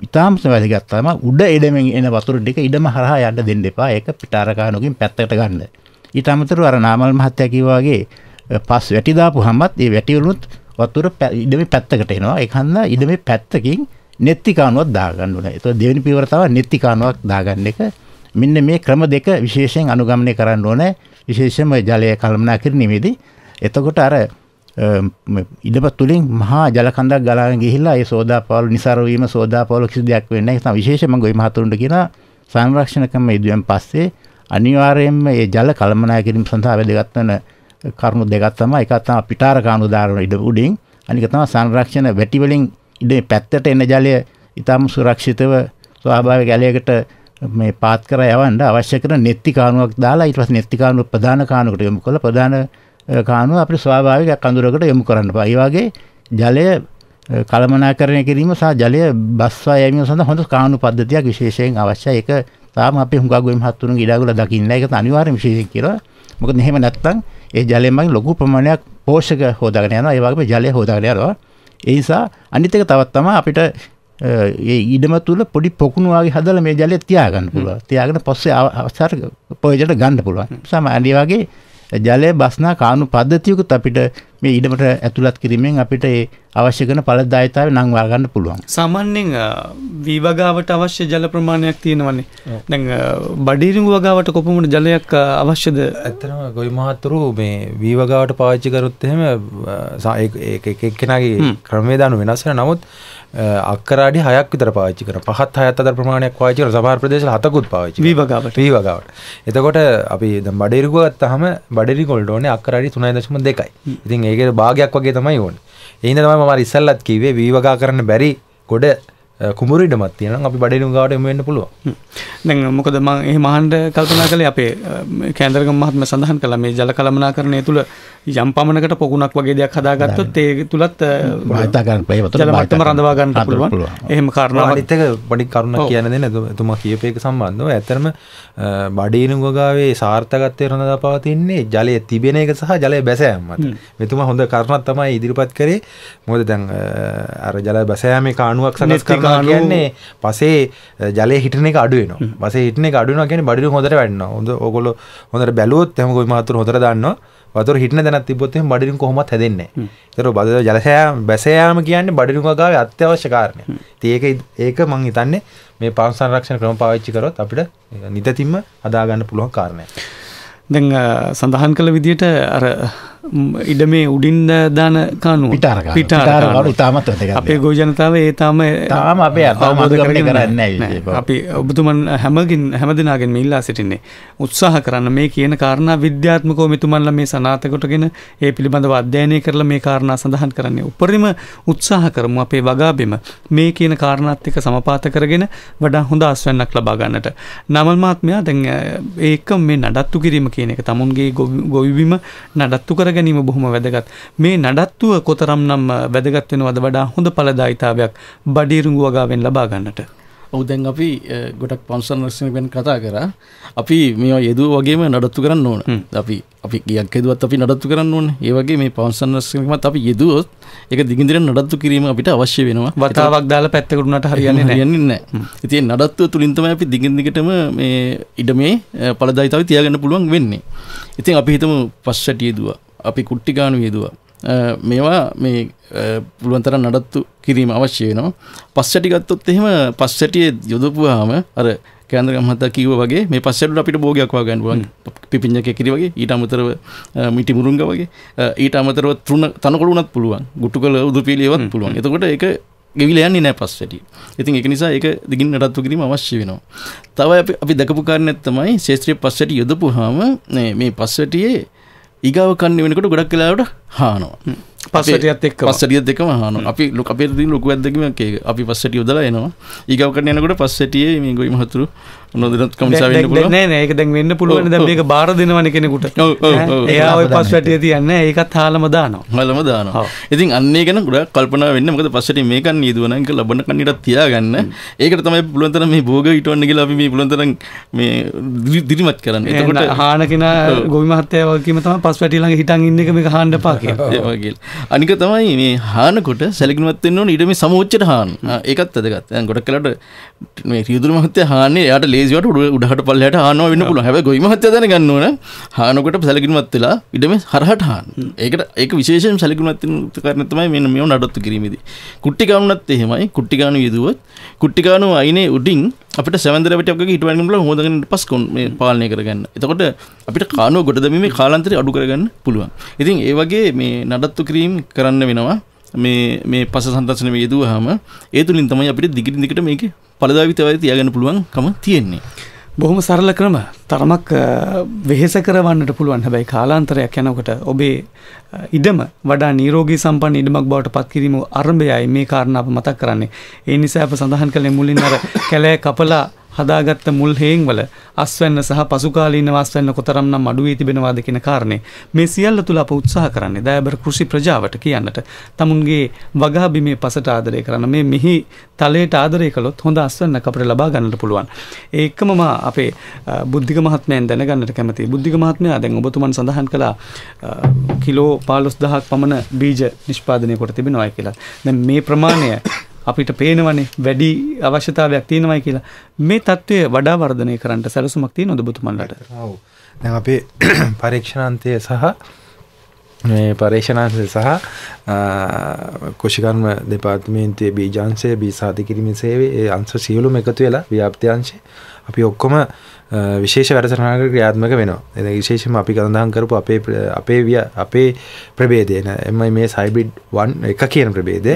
ඉතාම වැදගත් තමයි උඩ ඉඩමෙන් එන වතුර ටික ඉඩම හරහා යන්න දෙන්න එපා. ඒක පිටාරකානුවකින් පැත්තකට ගන්න. ඊට අමතරව අර නාමල් මහත්තයා කිව්වා වගේ පස් වැටි දාපුවහමත් ඒ වැටි වලුත් වතුර ඉඩමේ පැත්තකට එනවා. ඒක හන්දා ඉඩමේ පැත්තකින් නෙත්ති කානුවක් දාගන්න ඕනේ. ඒතකොට දෙවෙනි පියවර තමයි නෙත්ති කානුවක් දාගන්න එක. මෙන්න මේ ක්‍රම දෙක විශේෂයෙන් අනුගමනය කරන්න ඕනේ. විශේෂයෙන්ම ජලය කළමනා කිරීමේදී. එතකොට අර ඉඩම තුළින් මහා ජලකඳක් ගලාගෙන ගිහිල්ලා ඒ සෝදාපාවල නිසාර වීම සෝදාපාවල කිසි දෙයක් වෙන්නේ නැහැ. ඒ විශේෂයෙන්ම ගොවි මහතුරුන්ට කියන සංරක්ෂණ ක්‍රම ඉදුවෙන් පස්සේ අනිවාර්යයෙන්ම මේ ජල කළමනා කිරීම සඳහා වැදගත් වෙන කරුණු දෙකක් තමයි එකක් තමයි පිටාර කාණු දාරන ඉඩ උඩින් අනික තමයි සංරක්ෂණ වැටි වලින් ඉඩේ පැත්තට එන ජලය ඊටම සුරක්ෂිතව ස්වාභාවික ජලයකට මේ පාත් කර යවන්න අවශ්‍ය කරන නෙත්ති කාණුවක් දාලා ඊට පස්සේ නෙත්ති කාණුව ප්‍රධාන කාණුවකට යොමු කරලා ප්‍රධාන කාණුව අපිට ස්වාභාවික කඳුරකට යොමු කරන්න බෑ. ඒ වගේ ජලය කළමනාකරණය කිරීම සහ ජලය බස්වා යැවීම සඳහා හොඳ කාණු පද්ධතියක් විශේෂයෙන් අවශ්‍යයි. ඒක තාම අපි හුඟක් ගොයිම් හත්තුරුගේ ඉඩගුල දකින්න ඒක අනිවාර්ය විශේෂයෙන් කියලා. මොකද එහෙම නැත්නම් ඒ ජලයෙන් මගින් ලොකු ප්‍රමාණයක් පෝෂක හොදාගෙන යනවා. ඒ වගේම ජලය හොදාගෙන යනවා. ඒ නිසා අනිත් එක තවත් තමයි අපිට ඒ ඉඩම තුල පොඩි පොකුණු වගේ හදලා මේ ජලය තියාගන්න පුළුවන්. තියාගෙන පස්සේ අවසර ප්‍රයෝජනට ගන්න පුළුවන්. සාමාන්‍ය වගේ ජලය බස්නා කානු පද්ධතියකුත් අපිට මේ ඉඩමට ඇතුළත් කිරීමෙන් අපිට ඒ අවශ්‍ය කරන ඵලදායීතාවය නම් වාගන්න පුළුවන්. සාමාන්‍යයෙන් වී වගාවට අවශ්‍ය ජල ප්‍රමාණයක් තියෙනවනේ. දැන් බඩීරිඟු වගාවට කොපමණ ජලයක් අවශ්‍යද? ඇත්තටම ගොවි මහත්තුරු මේ වී වගාවට පාවිච්චි කරොත් එහෙම ඒක එක එක්කෙනාගේ ක්‍රමවේද අනුව වෙනස් වෙනවා. නමුත් අක්කරාඩි හයක් විතර පාවිච්චි කරනවා. පහත් හයත් අතර ප්‍රමාණයක් පාවිච්චි කරනවා. සමහර ප්‍රදේශවල හතකුත් පාවිච්චි වී වගාවට. වී වගාවට. එතකොට අපි දැන් බඩේරිගුව ගත්තාම බඩේරිගු වලට ඕනේ අක්කරාඩි 3.2යි. ඉතින් ඒකේ භාගයක් වගේ තමයි ඕනේ. ඒ හින්දා තමයි මම ඉස්සල්ලත් කිව්වේ වී වගා කරන්න බැරි ගොඩ කුමරිටමත් තියෙන අපි බඩිනු ගාට එමවෙන්න පුළුව දැන් මොකද ම ඒ මහන්ට කල්පනා කළේ අපේ කෑන්දරක මහත්ම සඳහන් කළ මේ ජල කළමනා කරණය තුළ යම් පමණකට පොකුණක් වගේ දෙයක් හදාගත්තොත් ඒ භාතාකරන ජලමටම රඳවා ගන්න පුළුවන්. එහෙම කාරණාව අනිත්තක පඩි කරුණ කියන දෙන තුම කියපයක සම්බන්ධව. ඇතරම බඩීනු ගොගාවේ සාර්ථකත්වය රඳදා පවතින්නේ ජලය තිබෙන එක සහ ජලය බැසෑම්මට මෙතුම හොඳ කරනත් තමයි ඉදිරිපත් කරේ. මොද දැන් අර ජල බැසෑම කානුවක් සනස් කරන කියන්නේ පසේ ජලය හිටන එක අඩුවන පස හිටන අඩුන කියන බඩි හොඳට වැඩන්න හොඳ ඔගොල හොඳට බැලුවොත් හමගොයි මාතුර හොතර දන්නවා වතුර හිටන දැනත් තිබොත් බඩින් කොහොමත් හැදෙන්නේ තර බද ජලසෑම් බැසයාම කියන්නේ බඩිරුමගාව අත්‍යවශ්‍ය කාරණය. ඒක ඒක මං හිතන්නේ මේ පවස් සංරක්ෂණ ක්‍රම පාවිච්චි කරොත් අපිට නිතතින්ම හදාගන්න පුළුවන් කාරණය දැන් සඳහන් කළ විදියට අර ඉඩ මේ උඩින් දාන කානු පිටාර පිටාර ඉතාමත් අපේ ගෝ ජනතාව ඒ තාම තාම අපේ අවබෝධ කරන්න අපි ඔබතුමන් හැමගින් හැමදිනාගෙන් මිල්ලා සිටින්නේ උත්සාහ කරන්න මේ කියන කාරණා විද්‍යාත්මකෝ මෙතුමන්ල මේ සනාතකොටගෙන ඒ පිළිබඳව අධ්‍යයනය කරලා මේ කාරණා සඳහන් කරන්නේ. උපරිම උත්සාහ කරමු අපේ වගාබෙම මේ කියන කාරණාත් එක්ක සමපාත කරගෙන වඩා හොඳ ආස්වැන්නක් ලබා ගන්නට. නමල් මහත්මයා දැන් ඒක මේ නඩත්තු කිරීම කියන එක තමුන්ගේ ගොවිබිම නඩත්තු කර ගැනීම බොහොම වැදගත්. මේ නඩත්තුව කොතරම් නම් වැදගත් වෙනවද වඩා හොඳ ඵලදායිතාවයක් බඩීරුඟු වගාවෙන් ලබා ගන්නට. ඔව් දැන් අපි ගොඩක් පන්සල් නර්සින් ගැන කතා කරා. අපි මේවා යෙදුව වගේම නඩත්තු කරන්න ඕන. අපි අපි ගියක් යෙදුවත් අපි නඩත්තු කරන්න ඕනේ. ඒ වගේ මේ පන්සල් නර්සින්ගමත් අපි යෙදුවොත් ඒක දිගින්දිරෙන් නඩත්තු කිරීම අපිට අවශ්‍ය වෙනවා. වතාවක් දාලා පැත්තකට උනට හරියන්නේ නැහැ. හරියන්නේ නැහැ. ඉතින් නඩත්තුව තුලින් තමයි අපි දිගින් දිගටම මේ ඉඩමේ ඵලදායිතාවය තියාගන්න පුළුවන් වෙන්නේ. ඉතින් අපි හිතමු පස්සට යෙදුවා. අපි කුට්ටි ගානු යෙදවා මේවා මේ පුළුවන්තර නඩත්තු කිරීම අවශ්‍ය වෙනවා. පස්සටි ගත්තොත් එහෙම පස්සටිය යොදපුවාම අර කෑන්දර මහතා කිව්ව වගේ මේ පස්සට අපිට භෝගයක් වගන්න පුළුවන්. පිපිඤ්ඤක කිරි වගේ ඊට අමතරව මිටි මුරුංග වගේ ඊට අමතරව තෘණ තනකොළ උනත් පුළුවන්. ගුට්ටුකල උදුපිලියවත් පුළුවන්. එතකොට ඒක ගෙවිල යන්නේ නෑ පස්සට. ඉතින් එක නිසා ඒක දිගින් නඩත්තු කිරීම අවශ්‍ය වෙනවා. තව අපි දැකපු කාරණයක් තමයි ශේත්‍රීය පස්සට යොදපුවාම මේ පස්සටියේ ඉගව කන්න වෙනකට ගොඩක් කලාවට හානවා. පස්සටියත් එක් පස්සටිය දෙකම හන අපි ලොක අපේ දී ලොකු ඇදකම එක අපි පස්සට යොදලා එනවා. ඒගව කරන යනකොට පස්සටිය මේ ගොයි මහතුරු නොදනත් කමසා වෙන්න පුළුවන්? නෑ නෑ ඒක දැන් වෙන්න පුළුවන්. දැන් මේක බාර දෙනවනේ කෙනෙකුට. එයා ওই පස් වැටිය තියන්නේ ඒකත් හාලම දානවා. හලම දානවා. ඉතින් අන්නේ ගැන ගොඩක් කල්පනා වෙන්න. මොකද පස්සට මේකන් නියදුවන එක ලබන කන්නට තියාගන්න. ඒකට තමයි පුළුවන් තරම් මේ භෝග ඊටවන්න කියලා අපි මේ පුළුවන් තරම් මේ දිරි- දිරිමත් කරන්න. එතකොට හාන කෙනා ගොවි මහත්තයා වගේම තමයි පස් වැටිය ළඟ හිටන් ඉන්න එක මේක හාන්න එපා කියලා. ඒ. අනික තමයි මේ හානකොට සැලකිලිමත් වෙන්න ඕනේ. ඊට මේ සමෝච්චයට හාන. ඒකත් වැදගත්. දැන් ගොඩක් කලට මේ රියදුරු මහත්තයා හාන්නේ එයාට ලේසියට උඩ උඩහට පල්ලයට හානවා වෙන්න පුළුවන්. හැබැයි ගොවි මහත්තයා දැනගන්න ඕන හානකොට සැලකිලිමත් වෙලා ඊට මේ හරහට හාන. ඒකට ඒක විශේෂයෙන් සැලකිලිමත් වෙන කාරණා තමයි මෙන්න මේව නඩත්තු කිරීමේදී. කුට්ටි ගානුනත් එහෙමයි. කුට්ටි ගානු යෙදුවොත් කුට්ටි ගානු අයිනේ උඩින් අපිට සැවන්දර පිටක් වගේ හිටවන්න පුළුවන් හොදගෙන පස් කොන් මේ පාලනය කරගන්න. එතකොට අපිට කානුව ගොඩ දැමීමේ කාලාන්තරය අඩු කරගන්න පුළුවන්. ඉතින් ඒ වගේ මේ නඩත්තු කිරීම කරන්න වෙනවා. මේ මේ පස සන්දර්ශන වේදුවහම ඒ තුලින් තමයි අපිට දිගින් දිගට මේකේ ඵලදායීතාවය තියාගන්න පුළුවන්කම තියෙන්නේ. බොහොම සරල ක්‍රම තරමක් අ, වෙහෙස කරවන්නට පුළුවන් හැබැයි කාලාන්තරයක් යනකොට ඔබේ අ, ඉඩම වඩා නීරෝගී සම්පන්න ඉඩමක් බවට පත් කිරීම අරඹයයි මේ කාරණා අප මතක් කරන්නේ. ඒ නිසා අප සඳහන් කළේ මුලින් අර කැලෑ කපලා හදාගත්ත මුල් හේන් වල අස්වැන්න සහ පසුකාලීන අස්වැන්න කොතරම්නම් අඩු වී තිබෙනවාද කියන කාරණේ මේ සියල්ල තුල අප උත්සාහ කරන්නේ දයාබර කෘෂි ප්‍රජාවට කියන්නට. තමුන්ගේ වගා බිමේ පසට ආදරය කරන මේ මිහි තලයට ආදරය කළොත් හොඳ අස්වැන්නක් අපිට ලබා ගන්නට පුළුවන්. ඒ එක්කම මා අපේ අ, බුද්ධික මහත්මයන් දැනගන්නට කැමතියි. බුද්ධික මහත්මයා දැන් ඔබතුමන් සඳහන් කළා අ, කිලෝ 15000ක් පමණ බීජ නිෂ්පාදනය කොට තිබෙනවා කියලා. දැන් මේ ප්‍රමාණය අපිට පේනවනේ වැඩි අවශ්‍යතාවයක් තියෙනවයි කියලා මේ தત્ත්වය වඩා වර්ධනය කරන්න සැලසුමක් තියෙනවද ඔබතුමන්ලට ඔව්. දැන් අපේ පරීක්ෂණාන්තය සහ මේ පර්ේෂණාන්තය සහ ආ, කුෂිකර්ම දෙපාර්තමේන්තුවේ බීජාන්සය බී සාධි කිරීම සේවේ ඒ අංශ සියලුම එකතු වෙලා ව්‍යාප්තියංශය අපි ඔක්කොම ආ, විශේෂ වැඩසටහනකට ක්‍රියාත්මක වෙනවා. එතන විශේෂයෙන්ම අපි සඳහන් කරපු අපේ ප්‍ර- අපේ විය අපේ ප්‍රභේදය න එමයි මේ සයිබ්‍රිඩ් 1 එක කියන ප්‍රභේදය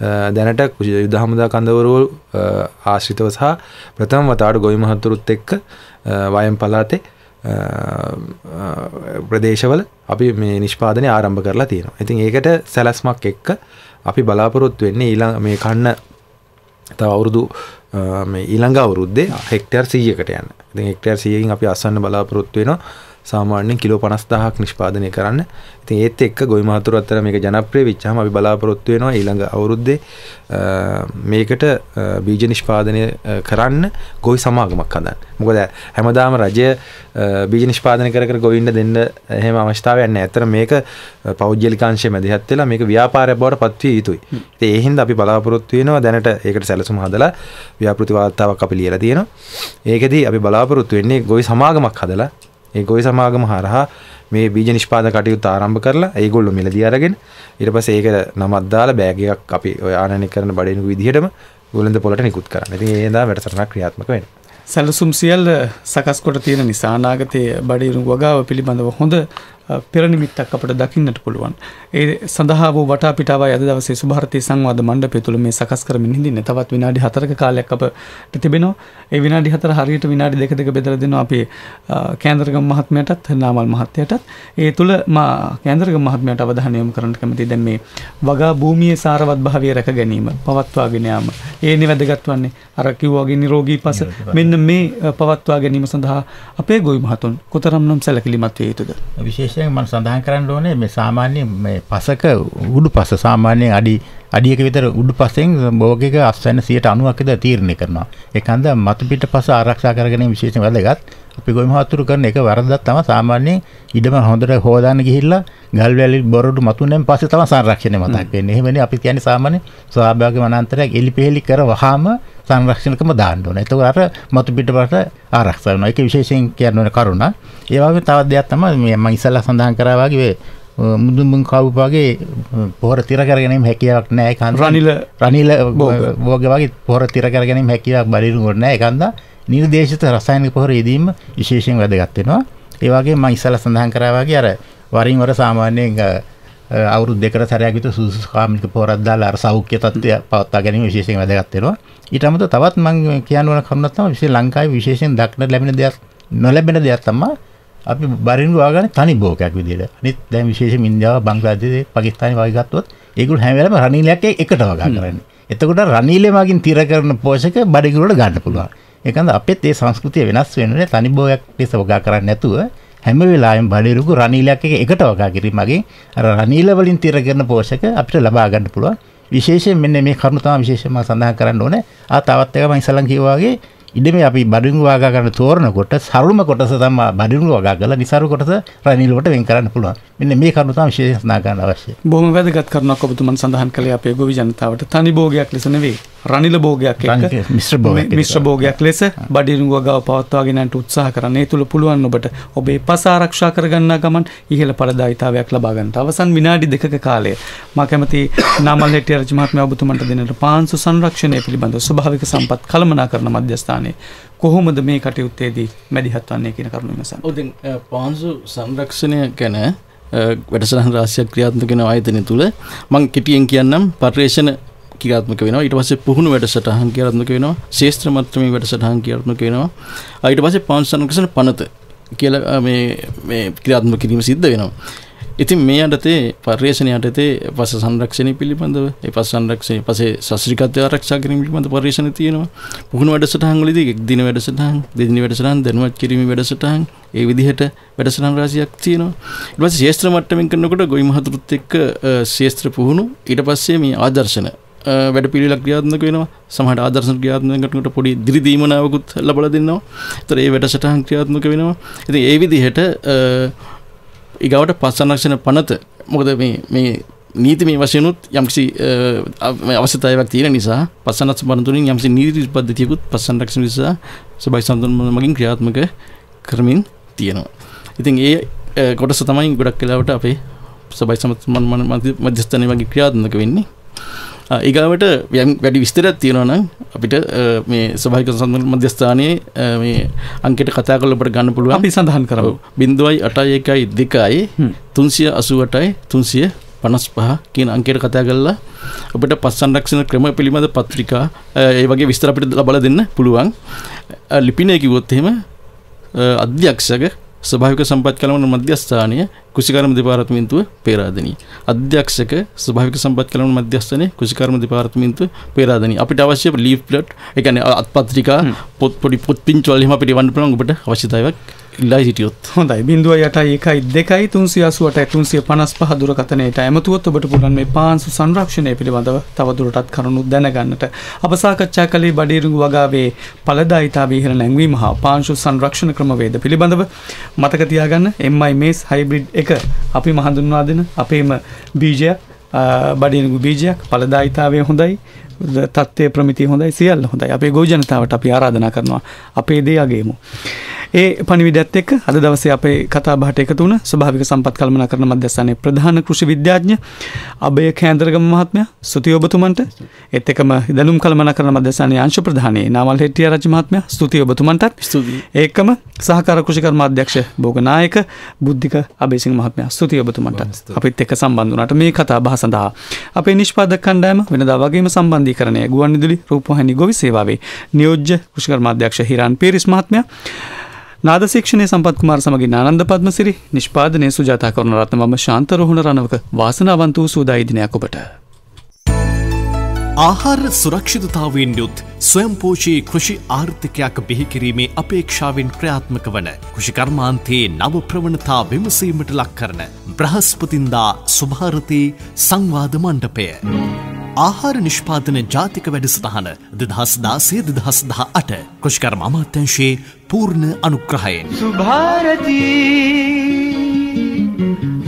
ආ, දැනට කුෂි යුද හමුදා කඳවුරු ආ, ආශ්‍රිතව සහ ප්‍රථම වතාවට ගොවි මහතුරුත් එක්ක ආ, වයම් පළාතේ අ, අ, ප්‍රදේශවල අපි මේ නිෂ්පාදනය ආරම්භ කරලා තියෙනවා. ඉතින් ඒකට සැලැස්මක් එක්ක අපි බලාපොරොත්තු වෙන්නේ ඊළඟ මේ කන්න තව අවුරුදු අ, මේ ඊළඟ අවුරුද්දේ හෙක්ටර් 100කට යන්න. ඉතින් හෙක්ටර් 100කින් අපි අස්වන්න බලාපොරොත්තු වෙනවා. සාමාන්‍යයෙන් කිලෝ 50000ක් නිෂ්පාදනය කරන්න. ඉතින් ඒත් එක්ක ගොවි මහතුරු අතර මේක ජනප්‍රිය වෙච්චාම අපි බලාපොරොත්තු වෙනවා ඊළඟ අවුරුද්දේ මේකට බීජ නිෂ්පාදනය කරන්න ගොවි සමාගමක් හදන්න. මොකද හැමදාම රජය බීජ නිෂ්පාදනය කර ගොවින්ට දෙන්න එහෙම අවස්ථාවක් නැහැ. ඇත්තට මේක අ, පෞද්ගලික අංශය මැදිහත් වෙලා මේක ව්‍යාපාරයක් බවට පත්විය යුතුයි. ඒ හින්දා අපි බලාපොරොත්තු වෙනවා දැනට ඒකට සැලසුම් හදලා ව්‍යාපෘති වාර්තාවක් අපි ලියලා තියෙනවා. ඒකෙදි අපි බලාපොරොත්තු වෙන්නේ ගොවි සමාගමක් හදලා ඒ ගොවි සමාගම හරහා මේ බීජ නිෂ්පාදන කටයුතු ආරම්භ කරලා ඒගොල්ලෝ මිලදී අරගෙන ඊට පස්සේ ඒක නමක් දාලා බෑග් එකක් අපි ඔය ආනයනය කරන බඩේනු විදිහටම ගොල්ලන්ද පොලට නිකුත් කරන්න. ඉතින් ඒ දා වැඩසටහනක් ක්‍රියාත්මක වෙනවා. සැලසුම් සියල්ල සකස් කොට තියෙන නිසා අනාගතයේ බඩිරු වගාව පිළිබඳව හොඳ අ, පෙරනිමිත්තක් අපට දකින්නට පුළුවන්. ඒ සඳහා වූ වටාපිටාවයි අද දවසේ සුභාරතී සංවාද මණ්ඩපය තුළ මේ සකස් කරමින් හිඳින්නේ. තවත් විනාඩි 4ක කාලයක් අපට තිබෙනවා. ඒ විනාඩි 4 හරියට විනාඩි දෙක දෙක බෙදලා දෙනවා අපි කේන්දරගම මහත්මයාටත් නාමල් මහත්තයාටත්. ඒ තුළ මා කේන්දරගම මහත්මයාට අවධානය යොමු කරන්නට කැමතියි. දැන් මේ වගා භූමියේ සාරවත් භාවය රැක ගැනීම, පවත්වාගෙන යාම. ඒනේ වැදගත් වන්නේ අර කිව්වා වගේ නිරෝගී පස මෙන්න මේ පවත්වා ගැනීම සඳහා අපේ ගොවි මහතුන් කොතරම්නම් සැලකිලිමත් විය යුතුද? විශේෂයෙන් මම සඳහන් කරන්න ඕනේ මේ සාමාන්‍ය මේ පසක උඩු පස සාමාන්‍යයෙන් අඩි අඩියක විතර උඩු පසෙන් භෝගික අස්වැන්න 90ක් විතර තීරණය කරනවා. ඒකන්ද මතු පිට පස ආරක්ෂා කරගැනීම විශේෂයෙන් වැදගත්. අපි ගොවි මහතුරු කරන එක වරදක් තමයි සාමාන්‍යයෙන් ඉඩම හොඳට හොදාන්න ගිහිල්ලා ගල් වැලි බොරොඩු මතුනෙන් පස්සේ තමයි සංරක්ෂණය මතක් වෙන්නේ. එහෙමනේ අපි කියන්නේ සාමාන්‍ය ස්වාභාවික වනාන්තරයක් එලිපෙහෙලි කර වහාම සංරක්ෂණකම දාන්න ඕනේ. එතකොට අර මතු පිටපත ආරක්ෂා වෙනවා. ඒක විශේෂයෙන් කියන්න ඕනේ කරුණ. ඒ වගේම තවත් දෙයක් තමයි මේ මම ඉස්සල්ලා සඳහන් කරා වගේ මේ මුදුන්මුන් කවු වගේ පොහොර තිර කර ගැනීම හැකියාවක් ඒක හන්ද රනිල රනිල භෝග වගේ පොහොර තිර කර ගැනීම හැකියාවක් බලිරු කොට නැහැ ඒකන්ද නිර්දේශිත රසායනික පොහොර යෙදීම විශේෂයෙන් වැදගත් වෙනවා. ඒ වගේම මම ඉස්සල්ලා සඳහන් කරා වගේ අර වරින් වර සාමාන්‍යයෙන් අවුරුදු දෙකට සැරයක් විතර සුදුසු කාමික පොහොරක් දාලා අර සෞඛ්‍ය තත්ත්වය පවත්වා ගැනීම විශේෂයෙන් වැදගත් වෙනවා. ඊට අමතරව තවත් මම කියන්න ඕන කරුණක් තමයි විශේෂ ලංකාවේ විශේෂයෙන් දක්නට ලැබෙන දෙයක් නොලැබෙන දෙයක් තමයි අපි බරින්ගු ආගන්නේ තනි බෝකයක් විදිහට. අනිත් දැන් විශේෂයෙන් ඉන්දියාව, බංග්ලාදේශය, පාකිස්තානය වගේ ගත්තොත් ඒගොල්ලෝ හැම වෙලාවෙම රනිලයක් එකට වගා කරන්නේ. එතකොට රනිලේ මගින් තිර කරන පෝෂක බඩගිරවල ගන්න පුළුවන්. ඒකන්ද අපෙත් ඒ සංස්කෘතිය වෙනස් වෙන්නේ තනි බෝයක් ලෙස වගා කරන්නේ නැතුව හැම වෙලාවෙම බඩිරුකු රනිලයක් එක එකට වගා කිරීමකින් අර රනිල වලින් තිර කරන පෝෂක අපිට ලබා ගන්න පුළුවන් විශේෂයෙන් මෙන්න මේ කරුණ තමයි විශේෂයෙන්ම සඳහන් කරන්න ඕනේ. ආ තවත් එක මම ඉස්සලන් කිව්වා වගේ ඉඩමේ අපි බඩිරුඟු වගා කරන තෝරනකොට සරුම කොටස තමයි බඩිරුඟු වගා කරලා නිසරු කොටස රනිලවට වෙන් කරන්න පුළුවන්. මෙන්න මේ කරුණ තමයි විශේෂයෙන් සඳහන් කරන්න අවශ්‍යයි. බොහොම වැදගත් කරුණක් ඔබතුමන් සඳහන් කළේ අපේ ගොවි ජනතාවට තනි භෝගයක් ලෙස නෙවෙයි රනිල භෝගයක් එක්ක මිශ්‍ර භෝගයක් මිශ්‍ර භෝගයක් ලෙස බඩිරුඟුව ගාව පවත්වාගෙන යන්නට උත්සාහ කරන්න. ඒ තුල පුළුවන් ඔබට ඔබේ පස ආරක්ෂා කරගන්නා ගමන් ඉහළ ඵලදායීතාවයක් ලබා ගන්නට. අවසන් විනාඩි දෙකක කාලය මා කැමති නාමල් හෙට්ටිය රජ මහත්මයා ඔබතුමන්ට දෙන්නට පාංශු සංරක්ෂණය පිළිබඳව ස්වභාවික සම්පත් කළමනාකරන මධ්‍යස්ථානයේ කොහොමද මේ කටයුත්තේදී මැදිහත් වන්නේ කියන කරුණ විමසන්න. ඔව් දැන් පාංශු සංරක්ෂණය ගැන වැඩසටහන් රාශියක් ක්‍රියාත්මක වෙන ආයතනය තුල මම කෙටියෙන් කියන්නම් පර්යේෂණ ක්‍රියාත්මක වෙනවා. ඊට පස්සේ පුහුණු වැඩසටහන් ක්‍රියාත්මක වෙනවා. ශේෂ්ත්‍ර මට්ටමේ වැඩසටහන් ක්‍රියාත්මක වෙනවා. ඊට පස්සේ පාංශු සංරක්ෂණ පනත කියලා මේ මේ ක්‍රියාත්මක කිරීම සිද්ධ වෙනවා. ඉතින් මේ යටතේ පර්යේෂණ යටතේ පස සංරක්ෂණය පිළිබඳව ඒ පස් සංරක්ෂණය පසේ ශාස්ත්‍රීයත්වය ආරක්ෂා කිරීම පිළිබඳ පර්යේෂණ තියෙනවා. පුහුණු වැඩසටහන් වලදී එක් දින වැඩසටහන්, දෙදින වැඩසටහන්, දැනුවත් කිරීම වැඩසටහන් ඒ විදිහට වැඩසටහන් රාශියක් තියෙනවා. ඊට පස්සේ ශාස්ත්‍ර මට්ටමින් කරනකොට ගොවි මහතුරුත් එක්ක ශාස්ත්‍ර පුහුණු ඊට පස්සේ මේ ආදර්ශන වැඩ පිළිලක් ක්‍රියාත්මක වෙනවා සමහට ආදර්ශන ක්‍රියාත්මක කරනකොට පොඩි දිරිදීමනාවකුත් ලබලා දෙන්නවා. ඒතර ඒ වැඩසටහන් ක්‍රියාත්මක වෙනවා. ඉතින් ඒ විදිහට ඉගවට පස්සනක්ෂණ පනත මොකද මේ නීති මේ වශයනුත් යම්කිසි අවශ්‍යතාවක් තියෙන නිසා පස්සනත් පනතුරින් යම්සි නීති පද්ධතියකුත් පස්සන්රක්ෂ නිසා සබයි සඳන් මගින් ක්‍රියාත්මක කරමින් තියෙනවා. ඉතින් ඒ කොටස තමයි ගොඩක් කලාවට අපේ සබයි සමත් මධ්‍යස්ථනය වගේ ක්‍රියාත්මක වෙන්නේ ඒගාවට වැඩි විස්තරත් තියෙනවනම් අපිට මේ සභහික සඳ මධ්‍යස්ථානයේ මේ අංකට කතා කලට ගන්න පුළුව අපි සඳහන් කරව බින්දුවයි අටයි එකයි දෙකයි තුන්සිය අසුවටයි තුන්සිය පනස් පහ කියන අංකයට කතා කරලා ඔබට පස්සන්රක්ෂණ ක්‍රම පිළිබඳ පත්‍රිකා ඒ වගේ විස්තරපිට ලබල දෙන්න පුළුවන්. ලිපිනය කිවොත් එහෙම අධ්‍යක්ෂක ස්භාවික සම්පත් කළවන මධ්‍යස්ථානය කුසිකර්ම දෙපාර්තමින්තුව පේරාදනී අධ්‍යක්ෂක ස්භාවික සම්පත් කළවන මධ්‍යස්ථනය කුසිකර්ම දෙපාර්තමින්තුව පේරාදනී අපිට අවශ්‍ය ලීප්ලට් එකන අත්පත්‍රිකා පොත් පොඩි පොත් පින්චවල්ලිම අපිට වන්න පුළන් ඔබට අවශ්‍යතාවක් ඉල්ලා සිටියොත්. හොඳයි. බිඳුව යටයි එකයි දෙකයි තුන්සිය අසුවට තුන්සිය පනස් පහ දුරකතනයට ඇමතුවත් ඔබට පුළන් මේ පාන්සු සංරක්ෂණය පිළිබඳව තවදුරටත් කරුණු දැනගන්නට. අප සාකච්ඡා කළේ බඩීරුඟු වගාවේ පලදායිතාවේ ඉහළ නැංවීම හා පාංශු සංරක්ෂණ ක්‍රමවේද පිළිබඳව මතක තියාගන්න එම්මයි මේස් හයිබ්‍රිඩ් එක අපි මහඳුන්වා දෙන අපේම බීජයක් බඩියනගු බීජයක් පලදායිතාවය හොඳයි. තත්වය ප්‍රමිති හොඳයි සියල්ල හොඳයි. අපේ ගෝජනතාවට අපි ආරාධනා කරනවා අපේ දෙයාගේමු. ඒ පනිවිඩත් එක් අද දවසේ අපේ කතා බහට එකතු වුණ ස්වභාවික සම්පත් කල්පනා කරන මධ්‍යස්ථානයේ ප්‍රධාන කෘෂි විද්‍යාඥ අබය කේන්දරගම මහත්මයා ස්තුතියි ඔබතුමන්ට. ඒත් එකම දැනුම් කල්පනා කරන මධ්‍යස්ථානයේ අංශ ප්‍රධානී නාමල් හෙට්ටිය රජ මහත්මයා ස්තුතියි ඔබතුමන්ටත්. ස්තුතියි. ඒකම සහකාර කෘෂි කර්මාධ්‍යක්ෂ බෝගනායක බුද්ධික අබේසිංහ මහත්මයා. ස්තුතියි ඔබතුමන්ට අපිත් එක්ක සම්බන්ධ වුණාට මේ කතා බහ සඳහා. අපේ නිෂ්පාදක කණ්ඩායම වෙනදා වගේම සම්බන්ධීකරණය ගුවන්විදුලි රූපවාහිනී ගොවි සේවාවේ නියෝජ්‍ය කෘෂි කර්මාධ්‍යක්ෂ හිරාන් පීරිස් මහත්මයා නාද ශික්ෂණය සම්පත් කුමාර සමගින් ආනන්ද පද්මසිරි නිෂ්පාදනය සුජාතා කරුණ රත්න මම ශාන්ත රෝහණ රණවක වාසනාවන්ත වූ සූදායි දිනයක් ඔබට. ආහාර සුරක්ෂිතතාවයෙන් යුත් ස්වයම්පෝෂී කෘෂි ආර්ථිකයක් බිහිකිරීමේ අපේක්ෂාවෙන් ක්‍රියාත්මක වන කෘෂිකර්මාන්තයේ නව ප්‍රවණතා විමසීමට ලක් කරන බ්‍රහස්පතින්දා සුභාරතී සංවාද මණ්ඩපය. ආහාර නිෂ්පාදන ජාතික වැඩසටහන දෙදහස් දාසේ දෙදහස් දහ අට කෘෂිකර්ම අමාත්‍යංශයේ පූර්ණ අනුග්‍රහයෙන්. සුභාරතී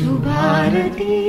සුභාරතී